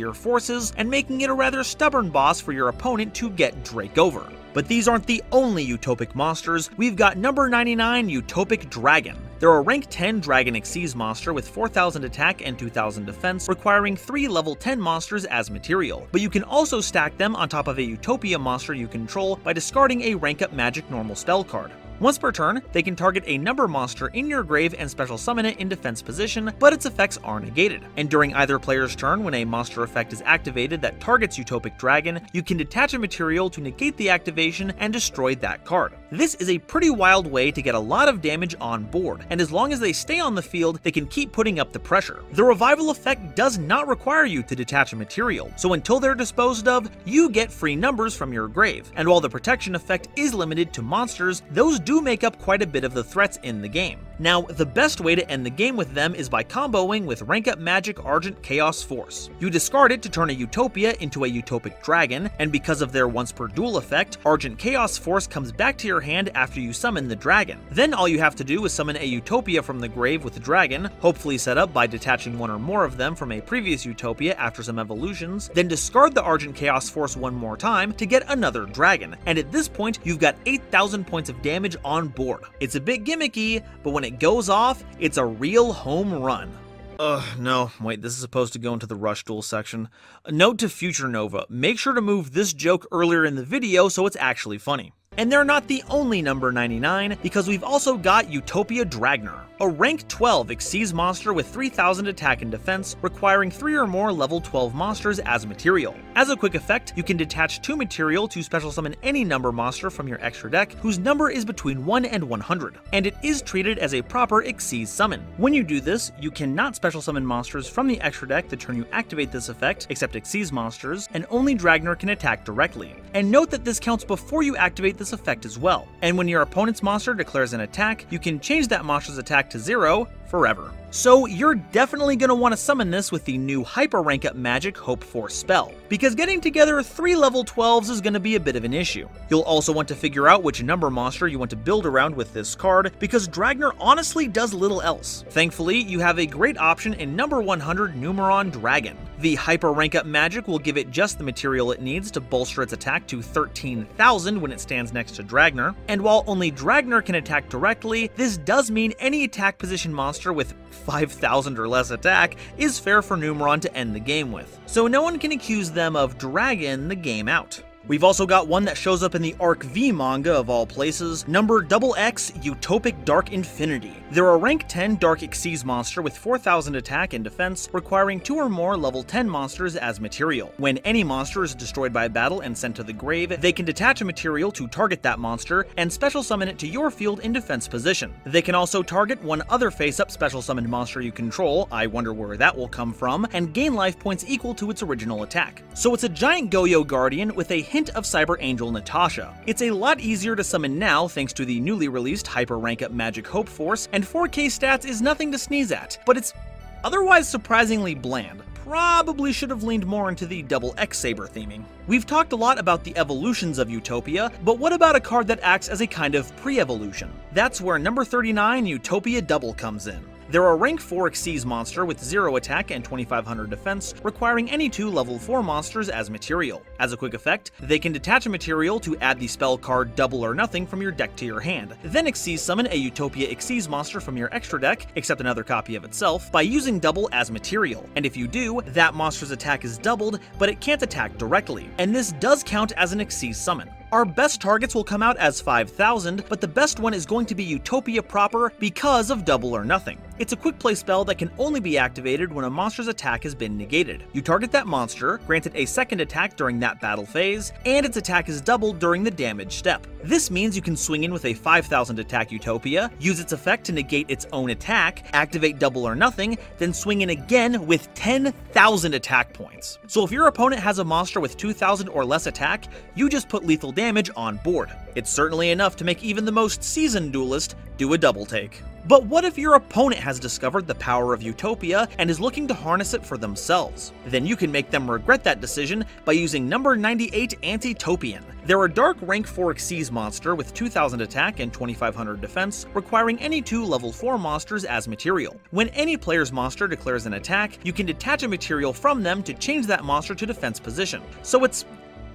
your forces and making it a rather stubborn boss for your opponent to get Drake over. But these aren't the only Utopic monsters, we've got number 99 Utopic Dragon. They're a rank 10 Dragon Xyz monster with 4000 attack and 2000 defense, requiring 3 level 10 monsters as material, but you can also stack them on top of a Utopia monster you control by discarding a rank up magic normal spell card. Once per turn, they can target a number monster in your grave and special summon it in defense position, but its effects are negated. And during either player's turn, when a monster effect is activated that targets Utopic Dragon, you can detach a material to negate the activation and destroy that card. This is a pretty wild way to get a lot of damage on board, and as long as they stay on the field, they can keep putting up the pressure. The revival effect does not require you to detach a material, so until they're disposed of, you get free numbers from your grave. And while the protection effect is limited to monsters, those do make up quite a bit of the threats in the game. Now, the best way to end the game with them is by comboing with Rank Up Magic Argent Chaos Force. You discard it to turn a Utopia into a Utopic Dragon, and because of their once per duel effect, Argent Chaos Force comes back to your hand after you summon the dragon. Then all you have to do is summon a Utopia from the grave with the dragon, hopefully set up by detaching one or more of them from a previous Utopia after some evolutions, then discard the Argent Chaos Force one more time to get another dragon, and at this point you've got 8,000 points of damage on board. It's a bit gimmicky, but when it goes off, it's a real home run. Ugh, no, wait, this is supposed to go into the Rush Duel section. A note to Future Nova, make sure to move this joke earlier in the video so it's actually funny. And they're not the only number 99, because we've also got Utopia Dragonar, a rank 12 Xyz monster with 3000 attack and defense, requiring 3 or more level 12 monsters as material. As a quick effect, you can detach 2 material to special summon any number monster from your extra deck whose number is between 1 and 100, and it is treated as a proper Xyz summon. When you do this, you cannot special summon monsters from the extra deck the turn you activate this effect, except Xyz monsters, and only Dragonar can attack directly. And note that this counts before you activate this effect as well. And when your opponent's monster declares an attack, you can change that monster's attack to zero forever. So you're definitely going to want to summon this with the new Hyper Rank Up Magic Hope Force spell, because getting together 3 level 12s is going to be a bit of an issue. You'll also want to figure out which number monster you want to build around with this card, because Dragonar honestly does little else. Thankfully, you have a great option in number 100 Numeron Dragon. The Hyper Rank Up Magic will give it just the material it needs to bolster its attack to 13,000 when it stands next to Dragonar, and while only Dragonar can attack directly, this does mean any attack position monster with 5,000 or less attack is fair for Numeron to end the game with, so no one can accuse them of dragging the game out. We've also got one that shows up in the Arc V manga of all places, number XX Utopic Dark Infinity. They're a rank 10 Dark Xyz monster with 4000 attack and defense, requiring 2 or more level 10 monsters as material. When any monster is destroyed by battle and sent to the grave, they can detach a material to target that monster and special summon it to your field in defense position. They can also target one other face-up special summoned monster you control, I wonder where that will come from, and gain life points equal to its original attack. So it's a giant Goyo Guardian with a hint of Cyber Angel Natasha. It's a lot easier to summon now thanks to the newly released Hyper Rank Up Magic Hope Force, and 4k stats is nothing to sneeze at, but it's otherwise surprisingly bland probably should have leaned more into the double X Saber theming. We've talked a lot about the evolutions of Utopia, but what about a card that acts as a kind of pre-evolution? That's where number 39 Utopia Double comes in. They're a rank 4 Xyz monster with 0 attack and 2500 defense, requiring any two level 4 monsters as material. As a quick effect, they can detach a material to add the spell card Double or Nothing from your deck to your hand, then Xyz summon a Utopia Xyz monster from your extra deck, except another copy of itself, by using Double as material, and if you do, that monster's attack is doubled, but it can't attack directly, and this does count as an Xyz summon. Our best targets will come out as 5000, but the best one is going to be Utopia proper because of Double or Nothing. It's a quick play spell that can only be activated when a monster's attack has been negated. You target that monster, grant it a second attack during that battle phase, and its attack is doubled during the damage step. This means you can swing in with a 5000 attack Utopia, use its effect to negate its own attack, activate double or nothing, then swing in again with 10,000 attack points. So if your opponent has a monster with 2000 or less attack, you just put lethal damage on board. It's certainly enough to make even the most seasoned duelist do a double take. But what if your opponent has discovered the power of Utopia and is looking to harness it for themselves? Then you can make them regret that decision by using number 98 Antitopian. They're a dark rank 4 Xyz monster with 2000 attack and 2500 defense, requiring any two level 4 monsters as material. When any player's monster declares an attack, you can detach a material from them to change that monster to defense position. So it's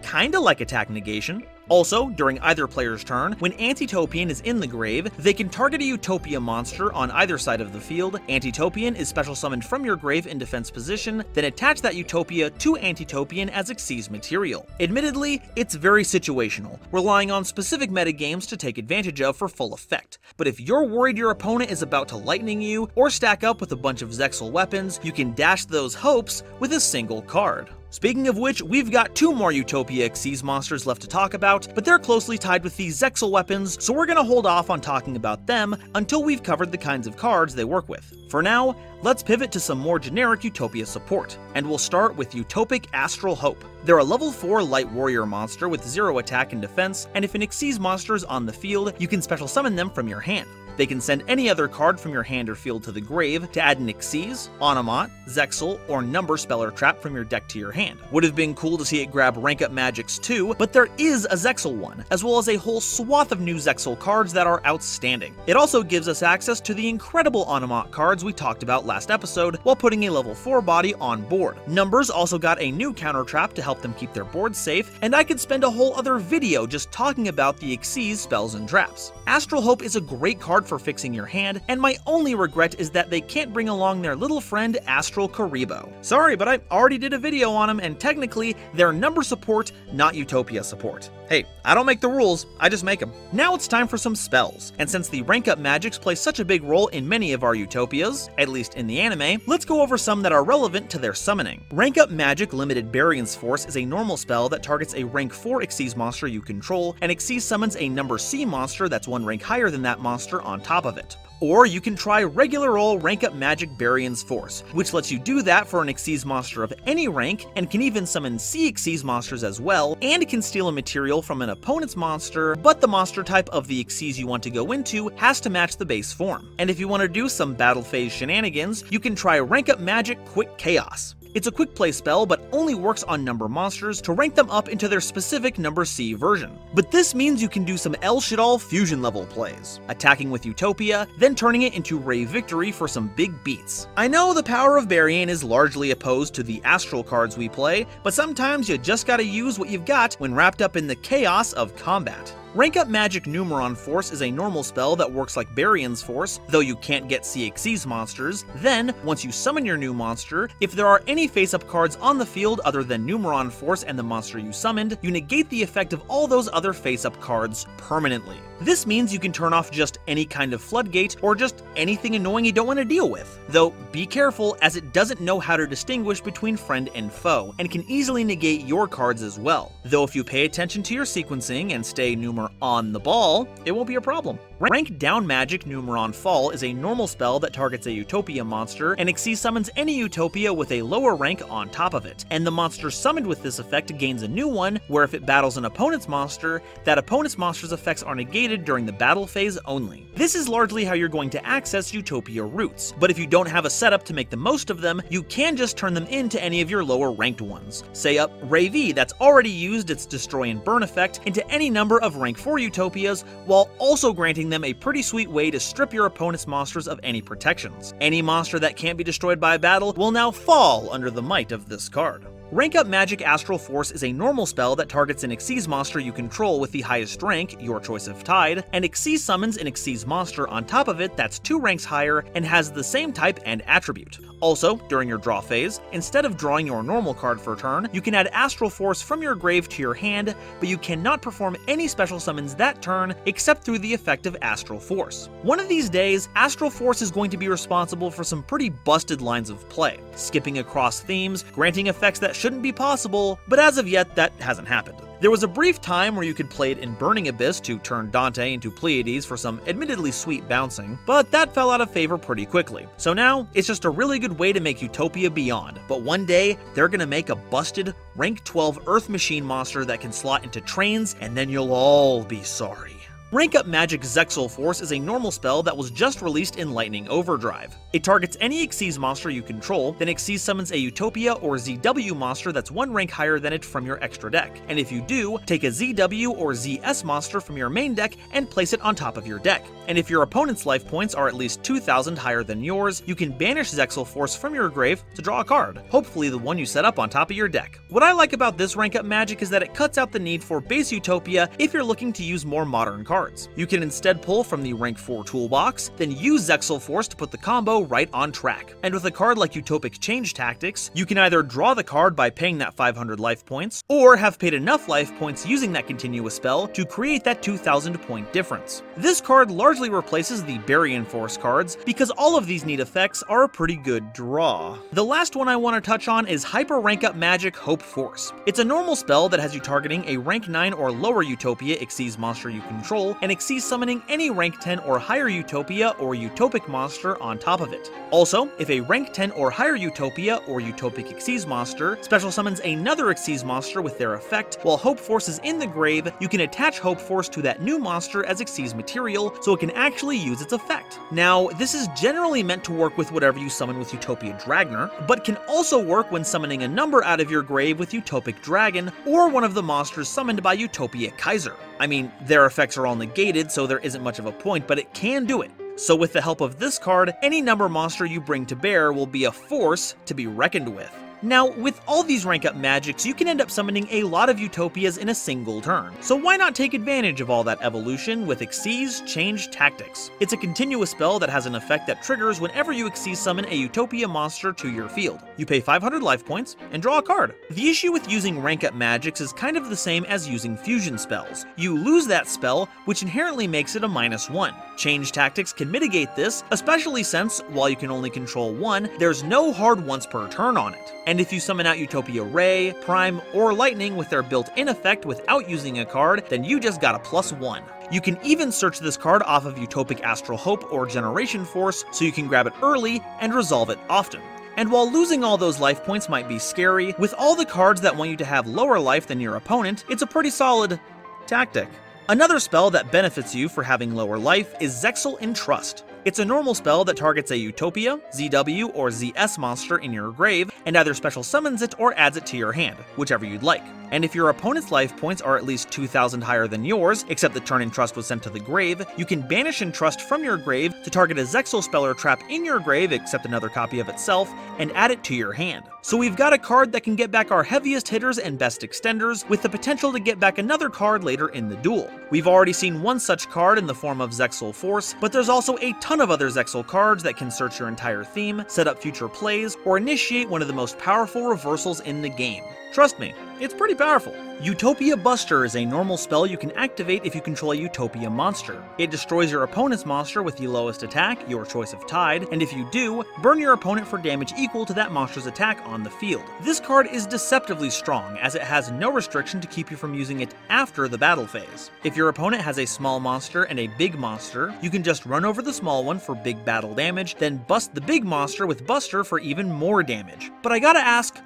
kinda like attack negation. Also, during either player's turn, when Antitopian is in the grave, they can target a Utopia monster on either side of the field. Antitopian is special summoned from your grave in defense position, then attach that Utopia to Antitopian as Xyz material. Admittedly, it's very situational, relying on specific metagames to take advantage of for full effect. But if you're worried your opponent is about to lightning you, or stack up with a bunch of Zexal weapons, you can dash those hopes with a single card. Speaking of which, we've got two more Utopia Xyz monsters left to talk about, but they're closely tied with these Zexal weapons, so we're gonna hold off on talking about them until we've covered the kinds of cards they work with. For now, let's pivot to some more generic Utopia support, and we'll start with Utopic Astral Hope. They're a level 4 light warrior monster with 0 attack and defense, and if an Xyz monster is on the field, you can special summon them from your hand. They can send any other card from your hand or field to the grave to add an Xyz, Onomat, Zexal, or Number Speller trap from your deck to your hand. Would have been cool to see it grab Rank Up Magics too, but there is a Zexal one, as well as a whole swath of new Zexal cards that are outstanding. It also gives us access to the incredible Onomat cards we talked about last episode, while putting a level 4 body on board. Numbers also got a new counter trap to help them keep their board safe, and I could spend a whole other video just talking about the Xyz spells and traps. Astral Hope is a great card for fixing your hand, and my only regret is that they can't bring along their little friend Astral Kuriboh. Sorry, but I already did a video on them, and technically, they're number support, not Utopia support. Hey, I don't make the rules, I just make them. Now it's time for some spells, and since the rank up magics play such a big role in many of our Utopias, at least in the anime, let's go over some that are relevant to their summoning. Rank up magic limited Barian's Force is a normal spell that targets a rank 4 Xyz monster you control, and Xyz summons a number C monster that's one rank higher than that monster on top of it. Or you can try regular ol' rank up magic Barian's Force, which lets you do that for an Xyz monster of any rank, and can even summon C Xyz monsters as well, and can steal a material from an opponent's monster, but the monster type of the Xyz you want to go into has to match the base form. And if you want to do some battle phase shenanigans, you can try rank up magic Quick Chaos. It's a quick play spell, but only works on number monsters to rank them up into their specific number C version. But this means you can do some El Shaddoll fusion level plays, attacking with Utopia, then turning it into Ray Victory for some big beats. I know the power of Barian is largely opposed to the astral cards we play, but sometimes you just gotta use what you've got when wrapped up in the chaos of combat. Rank Up Magic Numeron Force is a normal spell that works like Barian's Force, though you can't get CXC's monsters. Then, once you summon your new monster, if there are any face-up cards on the field other than Numeron Force and the monster you summoned, you negate the effect of all those other face-up cards permanently. This means you can turn off just any kind of floodgate or just anything annoying you don't want to deal with. Though, be careful as it doesn't know how to distinguish between friend and foe, and can easily negate your cards as well. Though if you pay attention to your sequencing and stay numer on the ball, it won't be a problem. Rank Down Magic Numeron Fall is a normal spell that targets a Utopia monster, and Xyz summons any Utopia with a lower rank on top of it. And the monster summoned with this effect gains a new one, where if it battles an opponent's monster, that opponent's monster's effects are negated during the battle phase only. This is largely how you're going to access Utopia roots, but if you don't have a setup to make the most of them, you can just turn them into any of your lower ranked ones. Say up Ray V that's already used its Destroy and Burn effect into any number of rank 4 Utopias, while also granting them a pretty sweet way to strip your opponent's monsters of any protections. Any monster that can't be destroyed by battle will now fall under the might of this card. Rank Up Magic Astral Force is a normal spell that targets an Xyz monster you control with the highest rank, your choice of Tide, and Xyz summons an Xyz monster on top of it that's two ranks higher and has the same type and attribute. Also, during your draw phase, instead of drawing your normal card for a turn, you can add Astral Force from your grave to your hand, but you cannot perform any special summons that turn except through the effect of Astral Force. One of these days, Astral Force is going to be responsible for some pretty busted lines of play, skipping across themes, granting effects that shouldn't be possible, but as of yet, that hasn't happened. There was a brief time where you could play it in Burning Abyss to turn Dante into Pleiades for some admittedly sweet bouncing, but that fell out of favor pretty quickly. So now, it's just a really good way to make Utopia Beyond, but one day, they're gonna make a busted, rank 12 Earth Machine monster that can slot into trains, and then you'll all be sorry. Rank Up Magic Zexal Force is a normal spell that was just released in Lightning Overdrive. It targets any Xyz monster you control, then Xyz summons a Utopia or ZW monster that's one rank higher than it from your extra deck. And if you do, take a ZW or ZS monster from your main deck and place it on top of your deck. And if your opponent's life points are at least 2,000 higher than yours, you can banish Zexal Force from your grave to draw a card, hopefully the one you set up on top of your deck. What I like about this rank up magic is that it cuts out the need for base Utopia if you're looking to use more modern cards. You can instead pull from the rank 4 toolbox, then use Zexal Force to put the combo right on track. And with a card like Utopic Change Tactics, you can either draw the card by paying that 500 life points, or have paid enough life points using that continuous spell to create that 2000 point difference. This card largely replaces the Barian Force cards, because all of these neat effects are a pretty good draw. The last one I want to touch on is Hyper Rank Up Magic Hope Force. It's a normal spell that has you targeting a rank 9 or lower Utopia Xyz monster you control, and Xyz summoning any rank 10 or higher Utopia or Utopic monster on top of it. Also, if a rank 10 or higher Utopia or Utopic Xyz monster special summons another Xyz monster with their effect, while Hope Force is in the grave, you can attach Hope Force to that new monster as Xyz material so it can actually use its effect. Now, this is generally meant to work with whatever you summon with Utopia Dragonar, but can also work when summoning a number out of your grave with Utopic Dragon or one of the monsters summoned by Utopia Kaiser. I mean, their effects are all negated, so there isn't much of a point, but it can do it. So with the help of this card, any number monster you bring to bear will be a force to be reckoned with. Now, with all these rank up magics, you can end up summoning a lot of Utopias in a single turn, so why not take advantage of all that evolution with Xyz Change Tactics? It's a continuous spell that has an effect that triggers whenever you Xyz summon a Utopia monster to your field. You pay 500 life points and draw a card. The issue with using rank up magics is kind of the same as using fusion spells. You lose that spell, which inherently makes it a minus 1. Change Tactics can mitigate this, especially since, while you can only control one, there's no hard once per turn on it. And if you summon out Utopia Ray, Prime, or Lightning with their built-in effect without using a card, then you just got a plus one. You can even search this card off of Utopic Astral Hope or Generation Force so you can grab it early and resolve it often. And while losing all those life points might be scary, with all the cards that want you to have lower life than your opponent, it's a pretty solid tactic. Another spell that benefits you for having lower life is Zexal Entrust. It's a normal spell that targets a Utopia, ZW, or ZS monster in your grave, and either special summons it or adds it to your hand, whichever you'd like and if your opponent's life points are at least 2,000 higher than yours, except the turn Entrust was sent to the grave, you can banish Entrust from your grave to target a Zexal spell or trap in your grave, except another copy of itself, and add it to your hand. So we've got a card that can get back our heaviest hitters and best extenders, with the potential to get back another card later in the duel. We've already seen one such card in the form of Zexal Force, but there's also a ton of other Zexal cards that can search your entire theme, set up future plays, or initiate one of the most powerful reversals in the game. Trust me, it's pretty powerful. Utopia Buster is a normal spell you can activate if you control a Utopia monster. It destroys your opponent's monster with the lowest attack, your choice of Tide, and if you do, burn your opponent for damage equal to that monster's attack on the field. This card is deceptively strong, as it has no restriction to keep you from using it after the battle phase. If your opponent has a small monster and a big monster, you can just run over the small one for big battle damage, then bust the big monster with Buster for even more damage. But I gotta ask,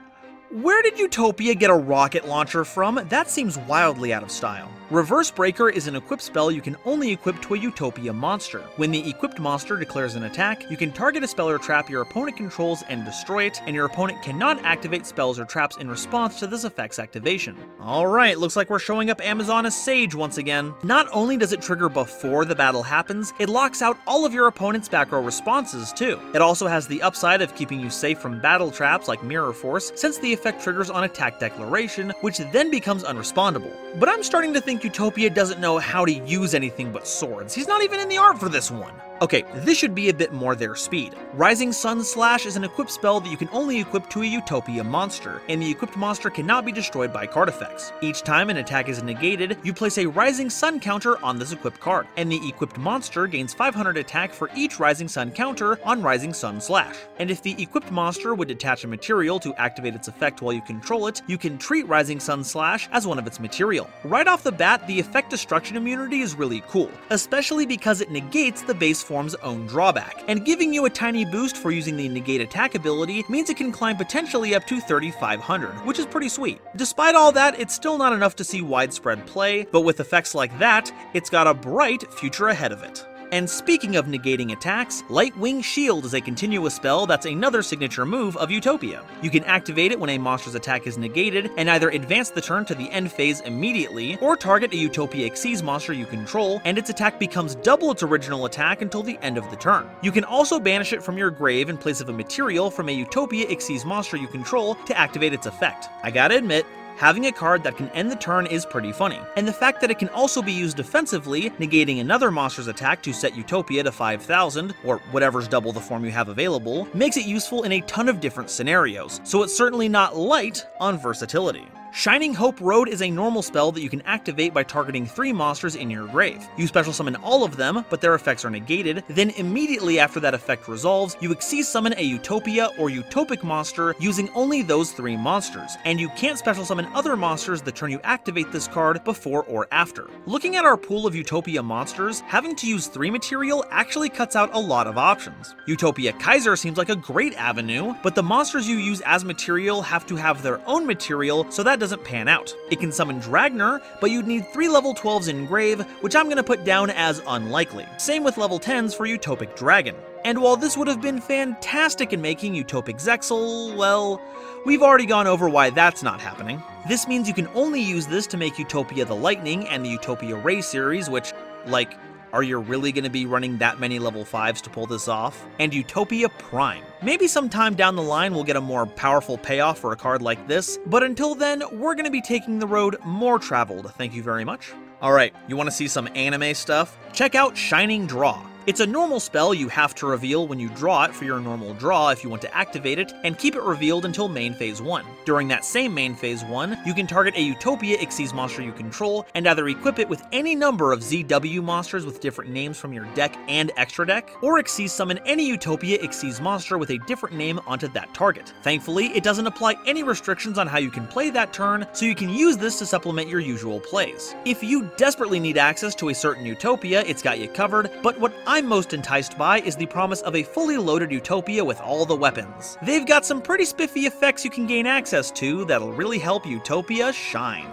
where did Utopia get a rocket launcher from? That seems wildly out of style. Reverse Breaker is an equipped spell you can only equip to a Utopia monster. When the equipped monster declares an attack, you can target a spell or trap your opponent controls and destroy it, and your opponent cannot activate spells or traps in response to this effect's activation. Alright, looks like we're showing up Amazoness Sage once again. Not only does it trigger before the battle happens, it locks out all of your opponent's back row responses too. It also has the upside of keeping you safe from battle traps like Mirror Force, since the effect triggers on attack declaration, which then becomes unrespondable. But I'm starting to think Utopia doesn't know how to use anything but swords. He's not even in the art for this one. Okay, this should be a bit more their speed. Rising Sun Slash is an equipped spell that you can only equip to a Utopia monster, and the equipped monster cannot be destroyed by card effects. Each time an attack is negated, you place a Rising Sun counter on this equipped card, and the equipped monster gains 500 attack for each Rising Sun counter on Rising Sun Slash. And if the equipped monster would detach a material to activate its effect while you control it, you can treat Rising Sun Slash as one of its material. Right off the bat, the effect destruction immunity is really cool, especially because it negates the base form's own drawback, and giving you a tiny boost for using the negate attack ability means it can climb potentially up to 3500, which is pretty sweet. Despite all that, it's still not enough to see widespread play, but with effects like that, it's got a bright future ahead of it. And speaking of negating attacks, Lightwing Shield is a continuous spell that's another signature move of Utopia. You can activate it when a monster's attack is negated, and either advance the turn to the end phase immediately, or target a Utopia Xyz monster you control, and its attack becomes double its original attack until the end of the turn. You can also banish it from your grave in place of a material from a Utopia Xyz monster you control to activate its effect. I gotta admit, Having a card that can end the turn is pretty funny, and the fact that it can also be used defensively, negating another monster's attack to set Utopia to 5000, or whatever's double the form you have available, makes it useful in a ton of different scenarios, so it's certainly not light on versatility. Shining Hope Road is a normal spell that you can activate by targeting three monsters in your grave. You special summon all of them, but their effects are negated, then immediately after that effect resolves, you Xyz summon a Utopia or Utopic monster using only those three monsters, and you can't special summon other monsters the turn you activate this card before or after. Looking at our pool of Utopia monsters, having to use 3 material actually cuts out a lot of options. Utopia Kaiser seems like a great avenue, but the monsters you use as material have to have their own material, so that doesn't pan out. It can summon Dragonar, but you'd need 3 level 12s in Grave, which I'm to put down as unlikely. Same with level 10s for Utopic Dragon. And while this would have been fantastic in making Utopic Zexal, well, we've already gone over why that's not happening. This means you can only use this to make Utopia the Lightning and the Utopia Ray series, which, like, are you really going to be running that many level 5s to pull this off? And Utopia Prime. Maybe sometime down the line we'll get a more powerful payoff for a card like this, but until then, we're going to be taking the road more traveled, thank you very much. Alright, you want to see some anime stuff? Check out Shining Draw. It's a normal spell you have to reveal when you draw it for your normal draw if you want to activate it, and keep it revealed until main phase 1. During that same main phase 1, you can target a Utopia Xyz monster you control, and either equip it with any number of ZW monsters with different names from your deck and extra deck, or Xyz summon any Utopia Xyz monster with a different name onto that target. Thankfully, it doesn't apply any restrictions on how you can play that turn, so you can use this to supplement your usual plays. If you desperately need access to a certain Utopia, it's got you covered, but what I'm most enticed by is the promise of a fully loaded Utopia with all the weapons. They've got some pretty spiffy effects you can gain access to that'll really help Utopia shine.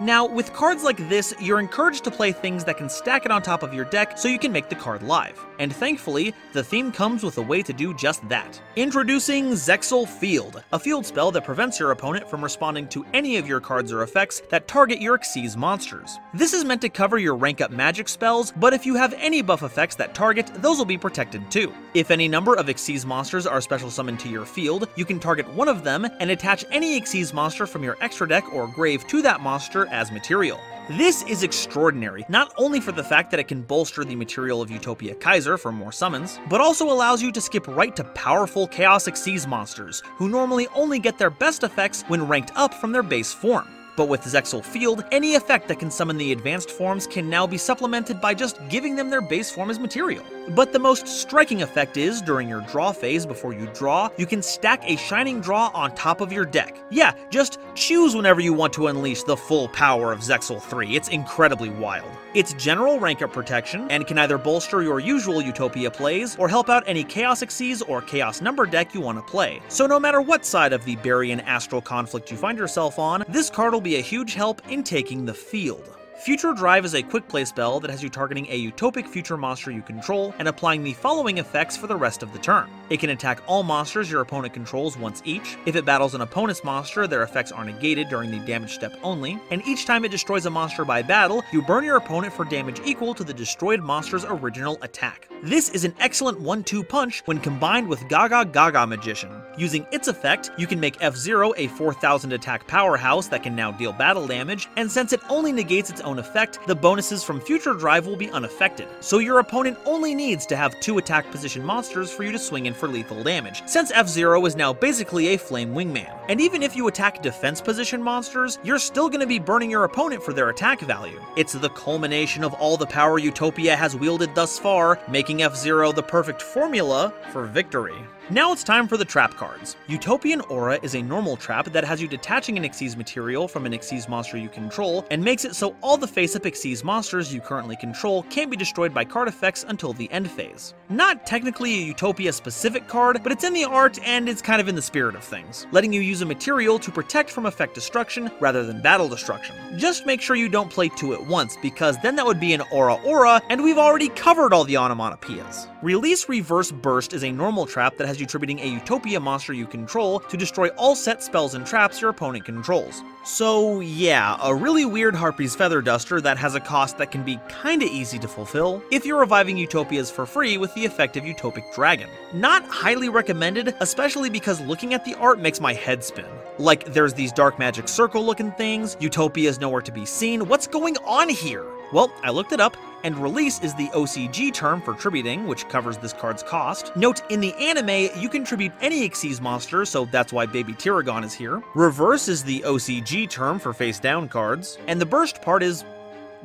Now, with cards like this, you're encouraged to play things that can stack it on top of your deck so you can make the card live. And thankfully, the theme comes with a way to do just that. Introducing Zexal Field, a field spell that prevents your opponent from responding to any of your cards or effects that target your Xyz monsters. This is meant to cover your rank up magic spells, but if you have any buff effects that target, those will be protected too. If any number of Xyz monsters are special summoned to your field, you can target one of them and attach any Xyz monster from your extra deck or grave to that monster as material. This is extraordinary, not only for the fact that it can bolster the material of Utopia Kaiser for more summons, but also allows you to skip right to powerful Chaos Xyz monsters, who normally only get their best effects when ranked up from their base form. But with Zexal Field, any effect that can summon the advanced forms can now be supplemented by just giving them their base form as material. But the most striking effect is, during your draw phase before you draw, you can stack a Shining Draw on top of your deck. Yeah, just choose whenever you want to unleash the full power of Zexal 3, it's incredibly wild. It's general rank up protection, and can either bolster your usual Utopia plays, or help out any Chaos Xyz or Chaos number deck you want to play. So no matter what side of the Barian Astral conflict you find yourself on, this card will be a huge help in taking the field. Future Drive is a quick play spell that has you targeting a utopic future monster you control and applying the following effects for the rest of the turn. It can attack all monsters your opponent controls once each. If it battles an opponent's monster, their effects are negated during the damage step only. And each time it destroys a monster by battle, you burn your opponent for damage equal to the destroyed monster's original attack. This is an excellent 1-2 punch when combined with Gagagaga Magician. Using its effect, you can make F-Zero a 4000 attack powerhouse that can now deal battle damage, and since it only negates its own effect, the bonuses from future drive will be unaffected. So your opponent only needs to have two attack position monsters for you to swing in for lethal damage, since F-Zero is now basically a flame wingman. And even if you attack defense position monsters, you're still going to be burning your opponent for their attack value. It's the culmination of all the power Utopia has wielded thus far, making F-Zero the perfect formula for victory. Now it's time for the trap cards. Utopian Aura is a normal trap that has you detaching an Xyz material from an Xyz monster you control, and makes it so all the face-up Xyz monsters you currently control can't be destroyed by card effects until the end phase. Not technically a Utopia-specific card, but it's in the art and it's kind of in the spirit of things, letting you use a material to protect from effect destruction rather than battle destruction. Just make sure you don't play two at once, because then that would be an Aura Aura, and we've already covered all the onomatopoeias. Release Reverse Burst is a normal trap that has you tributing a Utopia monster you control to destroy all set spells and traps your opponent controls. So yeah, a really weird Harpy's Feather Duster that has a cost that can be kinda easy to fulfill if you're reviving Utopias for free with the effective Utopic Dragon. Not highly recommended, especially because looking at the art makes my head spin. Like, there's these dark magic circle looking things, Utopia is nowhere to be seen, what's going on here? Well, I looked it up, and release is the OCG term for tributing, which covers this card's cost. Note, in the anime, you can tribute any Xyz monster, so that's why Baby Tiragon is here. Reverse is the OCG term for face down cards, and the burst part is,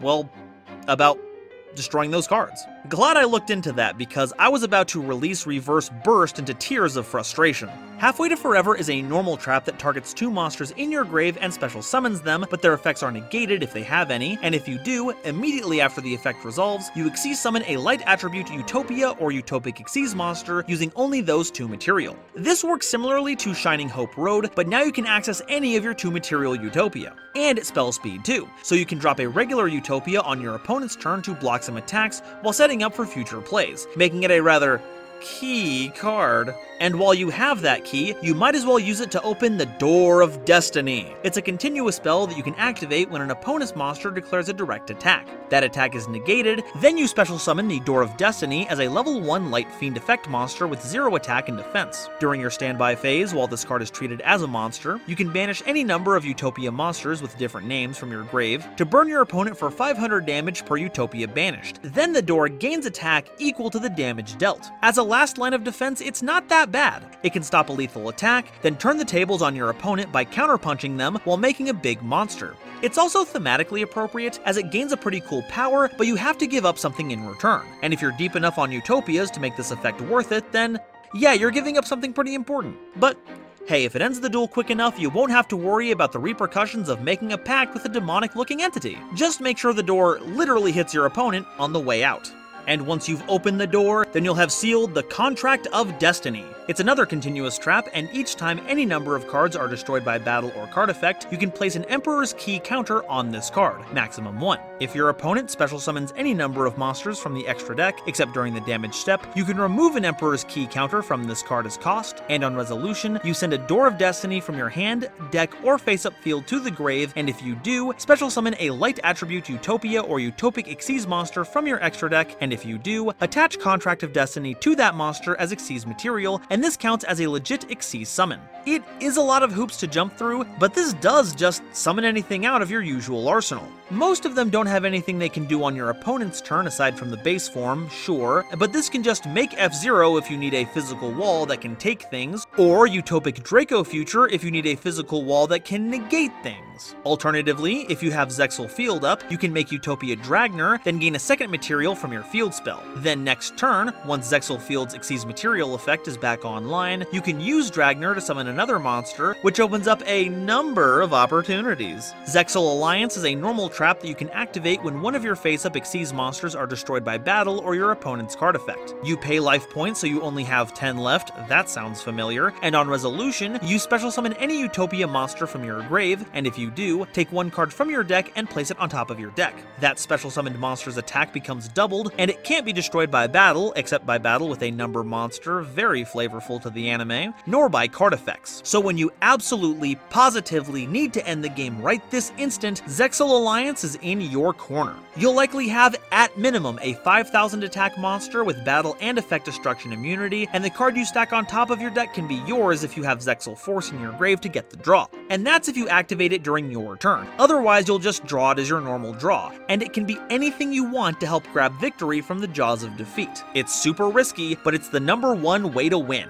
well, about destroying those cards. Glad I looked into that because I was about to release Reverse Burst into tears of frustration. Halfway to Forever is a normal trap that targets two monsters in your grave and special summons them, but their effects are negated if they have any, and if you do, immediately after the effect resolves, you Xyz summon a light attribute Utopia or Utopic Xyz monster using only those two material. This works similarly to Shining Hope Road, but now you can access any of your two material Utopia. And spell speed too, so you can drop a regular Utopia on your opponent's turn to block some attacks while setting up for future plays, making it a rather key card. And while you have that key, you might as well use it to open the Door of Destiny. It's a continuous spell that you can activate when an opponent's monster declares a direct attack. That attack is negated, then you special summon the Door of Destiny as a level 1 Light Fiend effect monster with 0 attack and defense. During your standby phase, while this card is treated as a monster, you can banish any number of Utopia monsters with different names from your grave to burn your opponent for 500 damage per Utopia banished. Then the door gains attack equal to the damage dealt. As a last line of defense, it's not that bad. It can stop a lethal attack, then turn the tables on your opponent by counterpunching them while making a big monster. It's also thematically appropriate, as it gains a pretty cool power, but you have to give up something in return. And if you're deep enough on Utopias to make this effect worth it, then yeah, you're giving up something pretty important. But Hey, if it ends the duel quick enough, you won't have to worry about the repercussions of making a pact with a demonic looking entity. Just make sure the door literally hits your opponent on the way out. And once you've opened the door, then you'll have sealed the Contract of Destiny. It's another continuous trap, and each time any number of cards are destroyed by battle or card effect, you can place an Emperor's Key counter on this card, maximum 1. If your opponent special summons any number of monsters from the extra deck, except during the damage step, you can remove an Emperor's Key counter from this card as cost, and on resolution, you send a Door of Destiny from your hand, deck, or face-up field to the grave, and if you do, special summon a light attribute Utopia or Utopic Xyz monster from your extra deck, and if you do, attach Contract of Destiny to that monster as Xyz material, and this counts as a legit Xyz summon. It is a lot of hoops to jump through, but this does just summon anything out of your usual arsenal. Most of them don't have anything they can do on your opponent's turn aside from the base form, sure, but this can just make F-Zero if you need a physical wall that can take things, or Utopic Draco Future if you need a physical wall that can negate things. Alternatively, if you have Zexal Field up, you can make Utopia Dragonar, then gain a second material from your field spell. Then next turn, once Zexal Field's Xyz material effect is back online, you can use Dragonar to summon another monster, which opens up a number of opportunities. Zexal Alliance is a normal trap that you can activate when one of your face-up Xyz monsters are destroyed by battle or your opponent's card effect. You pay life points so you only have 10 left, that sounds familiar, and on resolution, you special summon any Utopia monster from your grave, and if you do, take one card from your deck and place it on top of your deck. That special summoned monster's attack becomes doubled, and it can't be destroyed by battle, except by battle with a number monster, very flavorful to the anime, nor by card effects. So when you absolutely, positively need to end the game right this instant, Zexal Alliance is in your corner. You'll likely have, at minimum, a 5000 attack monster with battle and effect destruction immunity, and the card you stack on top of your deck can be yours if you have Zexal Force in your grave to get the draw. And that's if you activate it during your turn. Otherwise, you'll just draw it as your normal draw, and it can be anything you want to help grab victory from the jaws of defeat. It's super risky, but it's the number one way to win.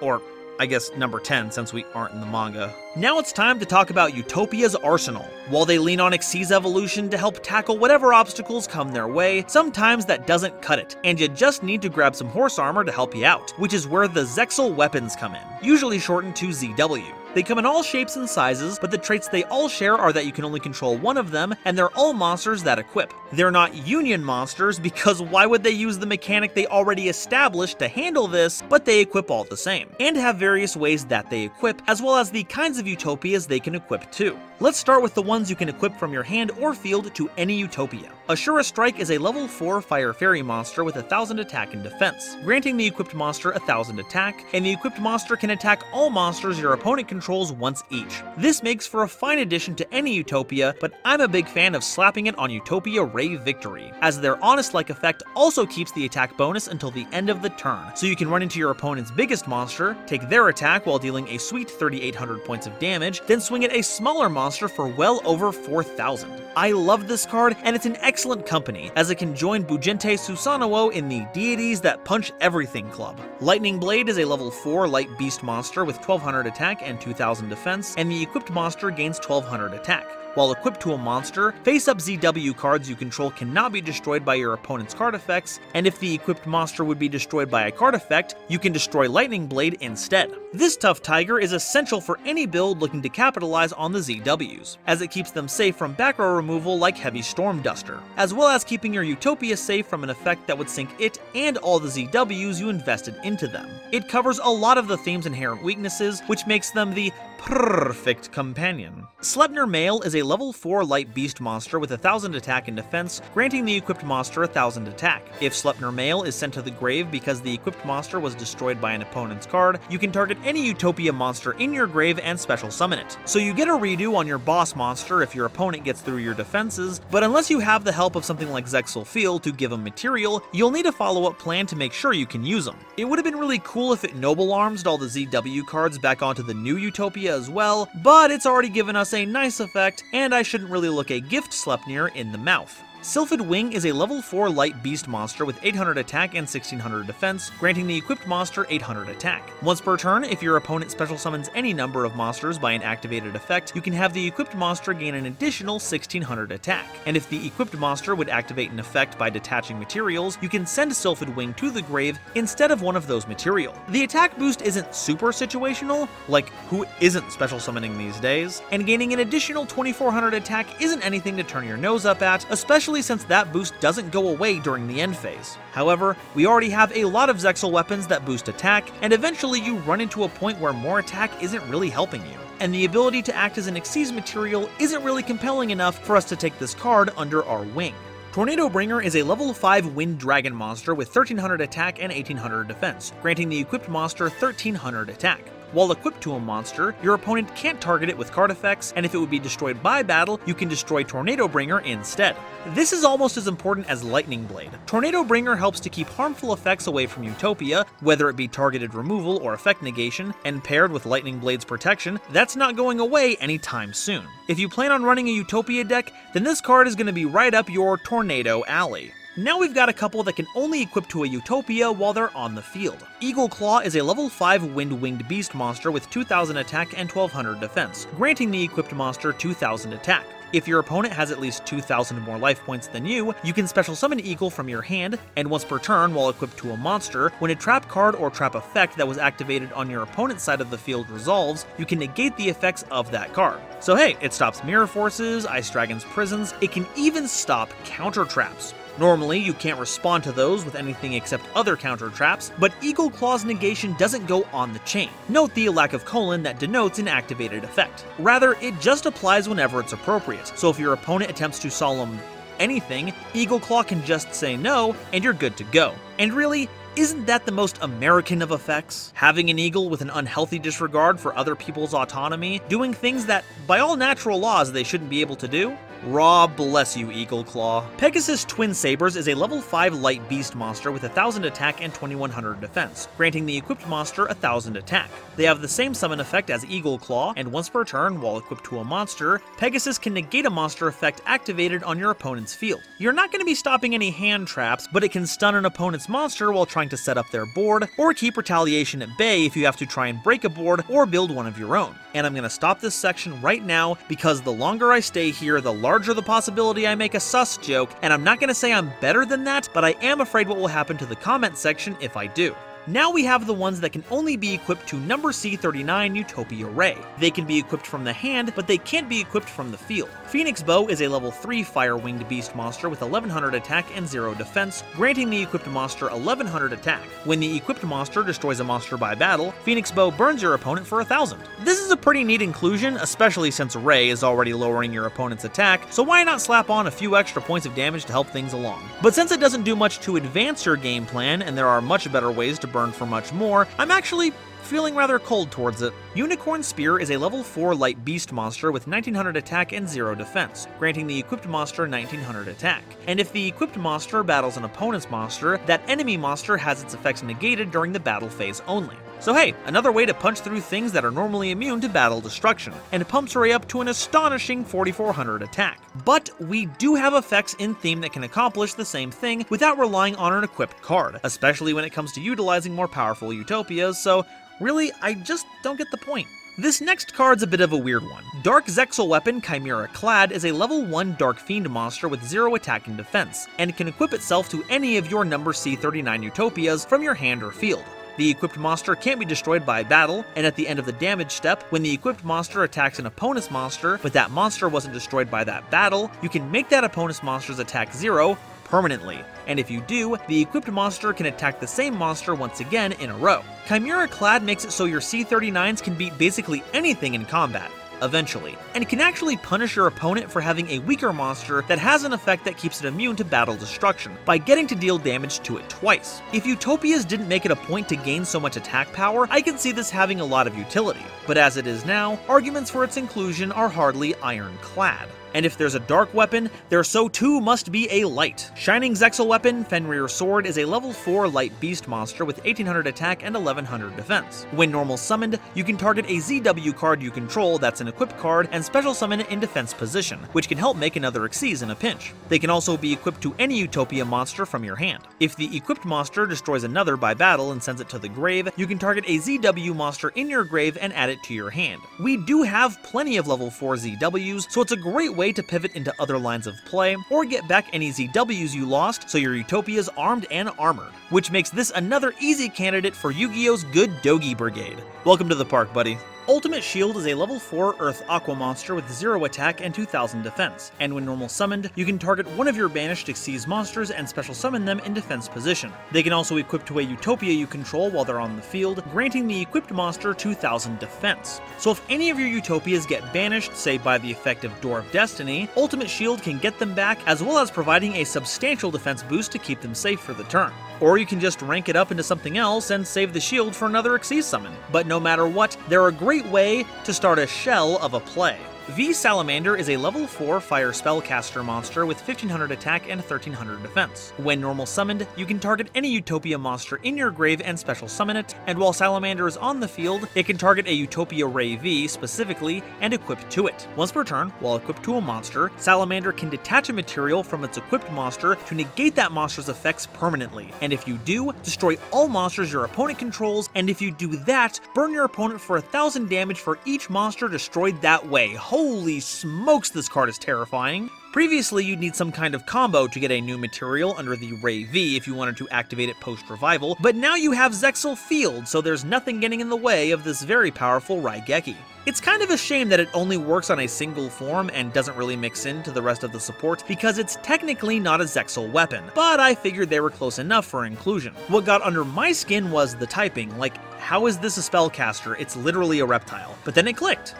Or I guess number 10 since we aren't in the manga. Now it's time to talk about Utopia's arsenal. While they lean on Xyz evolution to help tackle whatever obstacles come their way, sometimes that doesn't cut it, and you just need to grab some horse armor to help you out, which is where the Zexal weapons come in, usually shortened to ZW. They come in all shapes and sizes, but the traits they all share are that you can only control one of them, and they're all monsters that equip. They're not union monsters because why would they use the mechanic they already established to handle this, but they equip all the same, and have various ways that they equip, as well as the kinds of utopias they can equip too. Let's start with the ones you can equip from your hand or field to any utopia. Asura Strike is a level 4 Fire Fairy monster with 1000 attack and defense, granting the equipped monster 1000 attack, and the equipped monster can attack all monsters your opponent controls once each. This makes for a fine addition to any utopia, but I'm a big fan of slapping it on Utopia Ray Victory, as their Honest-like effect also keeps the attack bonus until the end of the turn, so you can run into your opponent's biggest monster, take their attack while dealing a sweet 3800 points of damage, then swing at a smaller monster for well over 4000. I love this card, and it's an excellent company, as it can join Bujintei Susanowo in the Deities That Punch Everything Club. Lightning Blade is a level 4 light beast monster with 1200 attack and 2000 defense, and the equipped monster gains 1200 attack. While equipped to a monster, face-up ZW cards you control cannot be destroyed by your opponent's card effects, and if the equipped monster would be destroyed by a card effect, you can destroy Lightning Blade instead. This tough tiger is essential for any build looking to capitalize on the ZWs, as it keeps them safe from back row removal like Heavy Storm Duster, as well as keeping your Utopia safe from an effect that would sink it and all the ZWs you invested into them. It covers a lot of the theme's inherent weaknesses, which makes them the perfect companion. Sleipnir Mail is a level 4 light beast monster with 1000 attack and defense, granting the equipped monster 1000 attack. If Sleipnir Mail is sent to the grave because the equipped monster was destroyed by an opponent's card, you can target any Utopia monster in your grave and special summon it. So you get a redo on your boss monster if your opponent gets through your defenses, but unless you have the help of something like Zexal Field to give them material, you'll need a follow-up plan to make sure you can use them. It would have been really cool if it noble arms all the ZW cards back onto the new Utopia as well, but it's already given us a nice effect, and I shouldn't really look a gift Sleipnir in the mouth. Sylphid Wing is a level 4 light beast monster with 800 attack and 1600 defense, granting the equipped monster 800 attack. Once per turn, if your opponent special summons any number of monsters by an activated effect, you can have the equipped monster gain an additional 1600 attack. And if the equipped monster would activate an effect by detaching materials, you can send Sylphid Wing to the grave instead of one of those material. The attack boost isn't super situational, like who isn't special summoning these days, and gaining an additional 2400 attack isn't anything to turn your nose up at, especially especially since that boost doesn't go away during the end phase. However, we already have a lot of Zexal weapons that boost attack, and eventually you run into a point where more attack isn't really helping you. And the ability to act as an Xyz material isn't really compelling enough for us to take this card under our wing. Tornado Bringer is a level 5 Wind Dragon monster with 1300 attack and 1800 defense, granting the equipped monster 1300 attack. While equipped to a monster, your opponent can't target it with card effects, and if it would be destroyed by battle, you can destroy Tornado Bringer instead. This is almost as important as Lightning Blade. Tornado Bringer helps to keep harmful effects away from Utopia, whether it be targeted removal or effect negation, and paired with Lightning Blade's protection, that's not going away anytime soon. If you plan on running a Utopia deck, then this card is going to be right up your Tornado alley. Now we've got a couple that can only equip to a Utopia while they're on the field. Eagle Claw is a level 5 Wind-Winged Beast monster with 2000 attack and 1200 defense, granting the equipped monster 2000 attack. If your opponent has at least 2,000 more life points than you, you can special summon Eagle from your hand, and once per turn while equipped to a monster, when a trap card or trap effect that was activated on your opponent's side of the field resolves, you can negate the effects of that card. So hey, it stops Mirror Forces, Ice Dragon's Prisons, it can even stop counter traps. Normally, you can't respond to those with anything except other counter traps, but Eagle Claw's negation doesn't go on the chain. Note the lack of colon that denotes an activated effect. Rather, it just applies whenever it's appropriate, so if your opponent attempts to solemn anything, Eagle Claw can just say no, and you're good to go. And really, isn't that the most American of effects? Having an eagle with an unhealthy disregard for other people's autonomy, doing things that, by all natural laws, they shouldn't be able to do? Raw bless you, Eagle Claw. Pegasus Twin Sabers is a level 5 light beast monster with 1000 attack and 2100 defense, granting the equipped monster 1000 attack. They have the same summon effect as Eagle Claw, and once per turn, while equipped to a monster, Pegasus can negate a monster effect activated on your opponent's field. You're not going to be stopping any hand traps, but it can stun an opponent's monster while trying to set up their board, or keep retaliation at bay if you have to try and break a board or build one of your own. And I'm going to stop this section right now because the longer I stay here, the larger the possibility I make a sus joke, and I'm not to say I'm better than that, but I am afraid what will happen to the comment section if I do. Now we have the ones that can only be equipped to number C39 Utopia Ray. They can be equipped from the hand, but they can't be equipped from the field. Phoenix Bow is a level 3 Fire Winged Beast monster with 1100 attack and 0 defense, granting the equipped monster 1100 attack. When the equipped monster destroys a monster by battle, Phoenix Bow burns your opponent for 1000. This is a pretty neat inclusion, especially since Ray is already lowering your opponent's attack, so why not slap on a few extra points of damage to help things along? But since it doesn't do much to advance your game plan, and there are much better ways to burn for much more, I'm actually feeling rather cold towards it. Unicorn Spear is a level 4 light beast monster with 1900 attack and 0 defense, granting the equipped monster 1900 attack. And if the equipped monster battles an opponent's monster, that enemy monster has its effects negated during the battle phase only. So hey, another way to punch through things that are normally immune to battle destruction, and pumps Ray up to an astonishing 4400 attack. But we do have effects in theme that can accomplish the same thing without relying on an equipped card, especially when it comes to utilizing more powerful utopias, so Really, I just don't get the point. This next card's a bit of a weird one. Dark Zexal Weapon Chimera Clad is a level 1 Dark Fiend monster with 0 attack and defense, and can equip itself to any of your number C39 Utopias from your hand or field. The equipped monster can't be destroyed by battle, and at the end of the damage step, when the equipped monster attacks an opponent's monster, but that monster wasn't destroyed by that battle, you can make that opponent's monster's attack 0, permanently, and if you do, the equipped monster can attack the same monster once again in a row. Chimera Clad makes it so your C-39s can beat basically anything in combat, eventually, and can actually punish your opponent for having a weaker monster that has an effect that keeps it immune to battle destruction, by getting to deal damage to it twice. If Utopias didn't make it a point to gain so much attack power, I can see this having a lot of utility, but as it is now, arguments for its inclusion are hardly ironclad and if there's a dark weapon, there so too must be a light. Shining Zexal Weapon, Fenrir Sword, is a level 4 light beast monster with 1800 attack and 1100 defense. When normal summoned, you can target a ZW card you control that's an equipped card and special summon it in defense position, which can help make another Xyz in a pinch. They can also be equipped to any Utopia monster from your hand. If the equipped monster destroys another by battle and sends it to the grave, you can target a ZW monster in your grave and add it to your hand. We do have plenty of level 4 ZWs, so it's a great way way to pivot into other lines of play, or get back any ZWs you lost so your Utopia's armed and armored, which makes this another easy candidate for Yu-Gi-Oh's good Dogi Brigade. Welcome to the park, buddy. Ultimate Shield is a level 4 Earth Aqua monster with 0 attack and 2000 defense, and when normal summoned, you can target one of your banished Xyz monsters and special summon them in defense position. They can also equip to a Utopia you control while they're on the field, granting the equipped monster 2000 defense. So if any of your Utopias get banished, say by the effect of Door of Destiny, Ultimate Shield can get them back as well as providing a substantial defense boost to keep them safe for the turn. Or you can just rank it up into something else and save the shield for another Xyz summon. But no matter what, they're a great way to start a shell of a play. V Salamander is a level 4 fire spellcaster monster with 1500 attack and 1300 defense. When normal summoned, you can target any Utopia monster in your grave and special summon it, and while Salamander is on the field, it can target a Utopia Ray V specifically and equip to it. Once per turn, while equipped to a monster, Salamander can detach a material from its equipped monster to negate that monster's effects permanently, and if you do, destroy all monsters your opponent controls, and if you do that, burn your opponent for 1000 damage for each monster destroyed that way. Holy smokes, this card is terrifying. Previously, you'd need some kind of combo to get a new material under the Ray V if you wanted to activate it post-revival, but now you have Zexal Field, so there's nothing getting in the way of this very powerful Raigeki. It's kind of a shame that it only works on a single form and doesn't really mix into the rest of the support because it's technically not a Zexal weapon, but I figured they were close enough for inclusion. What got under my skin was the typing, like, how is this a spellcaster? It's literally a reptile. But then it clicked.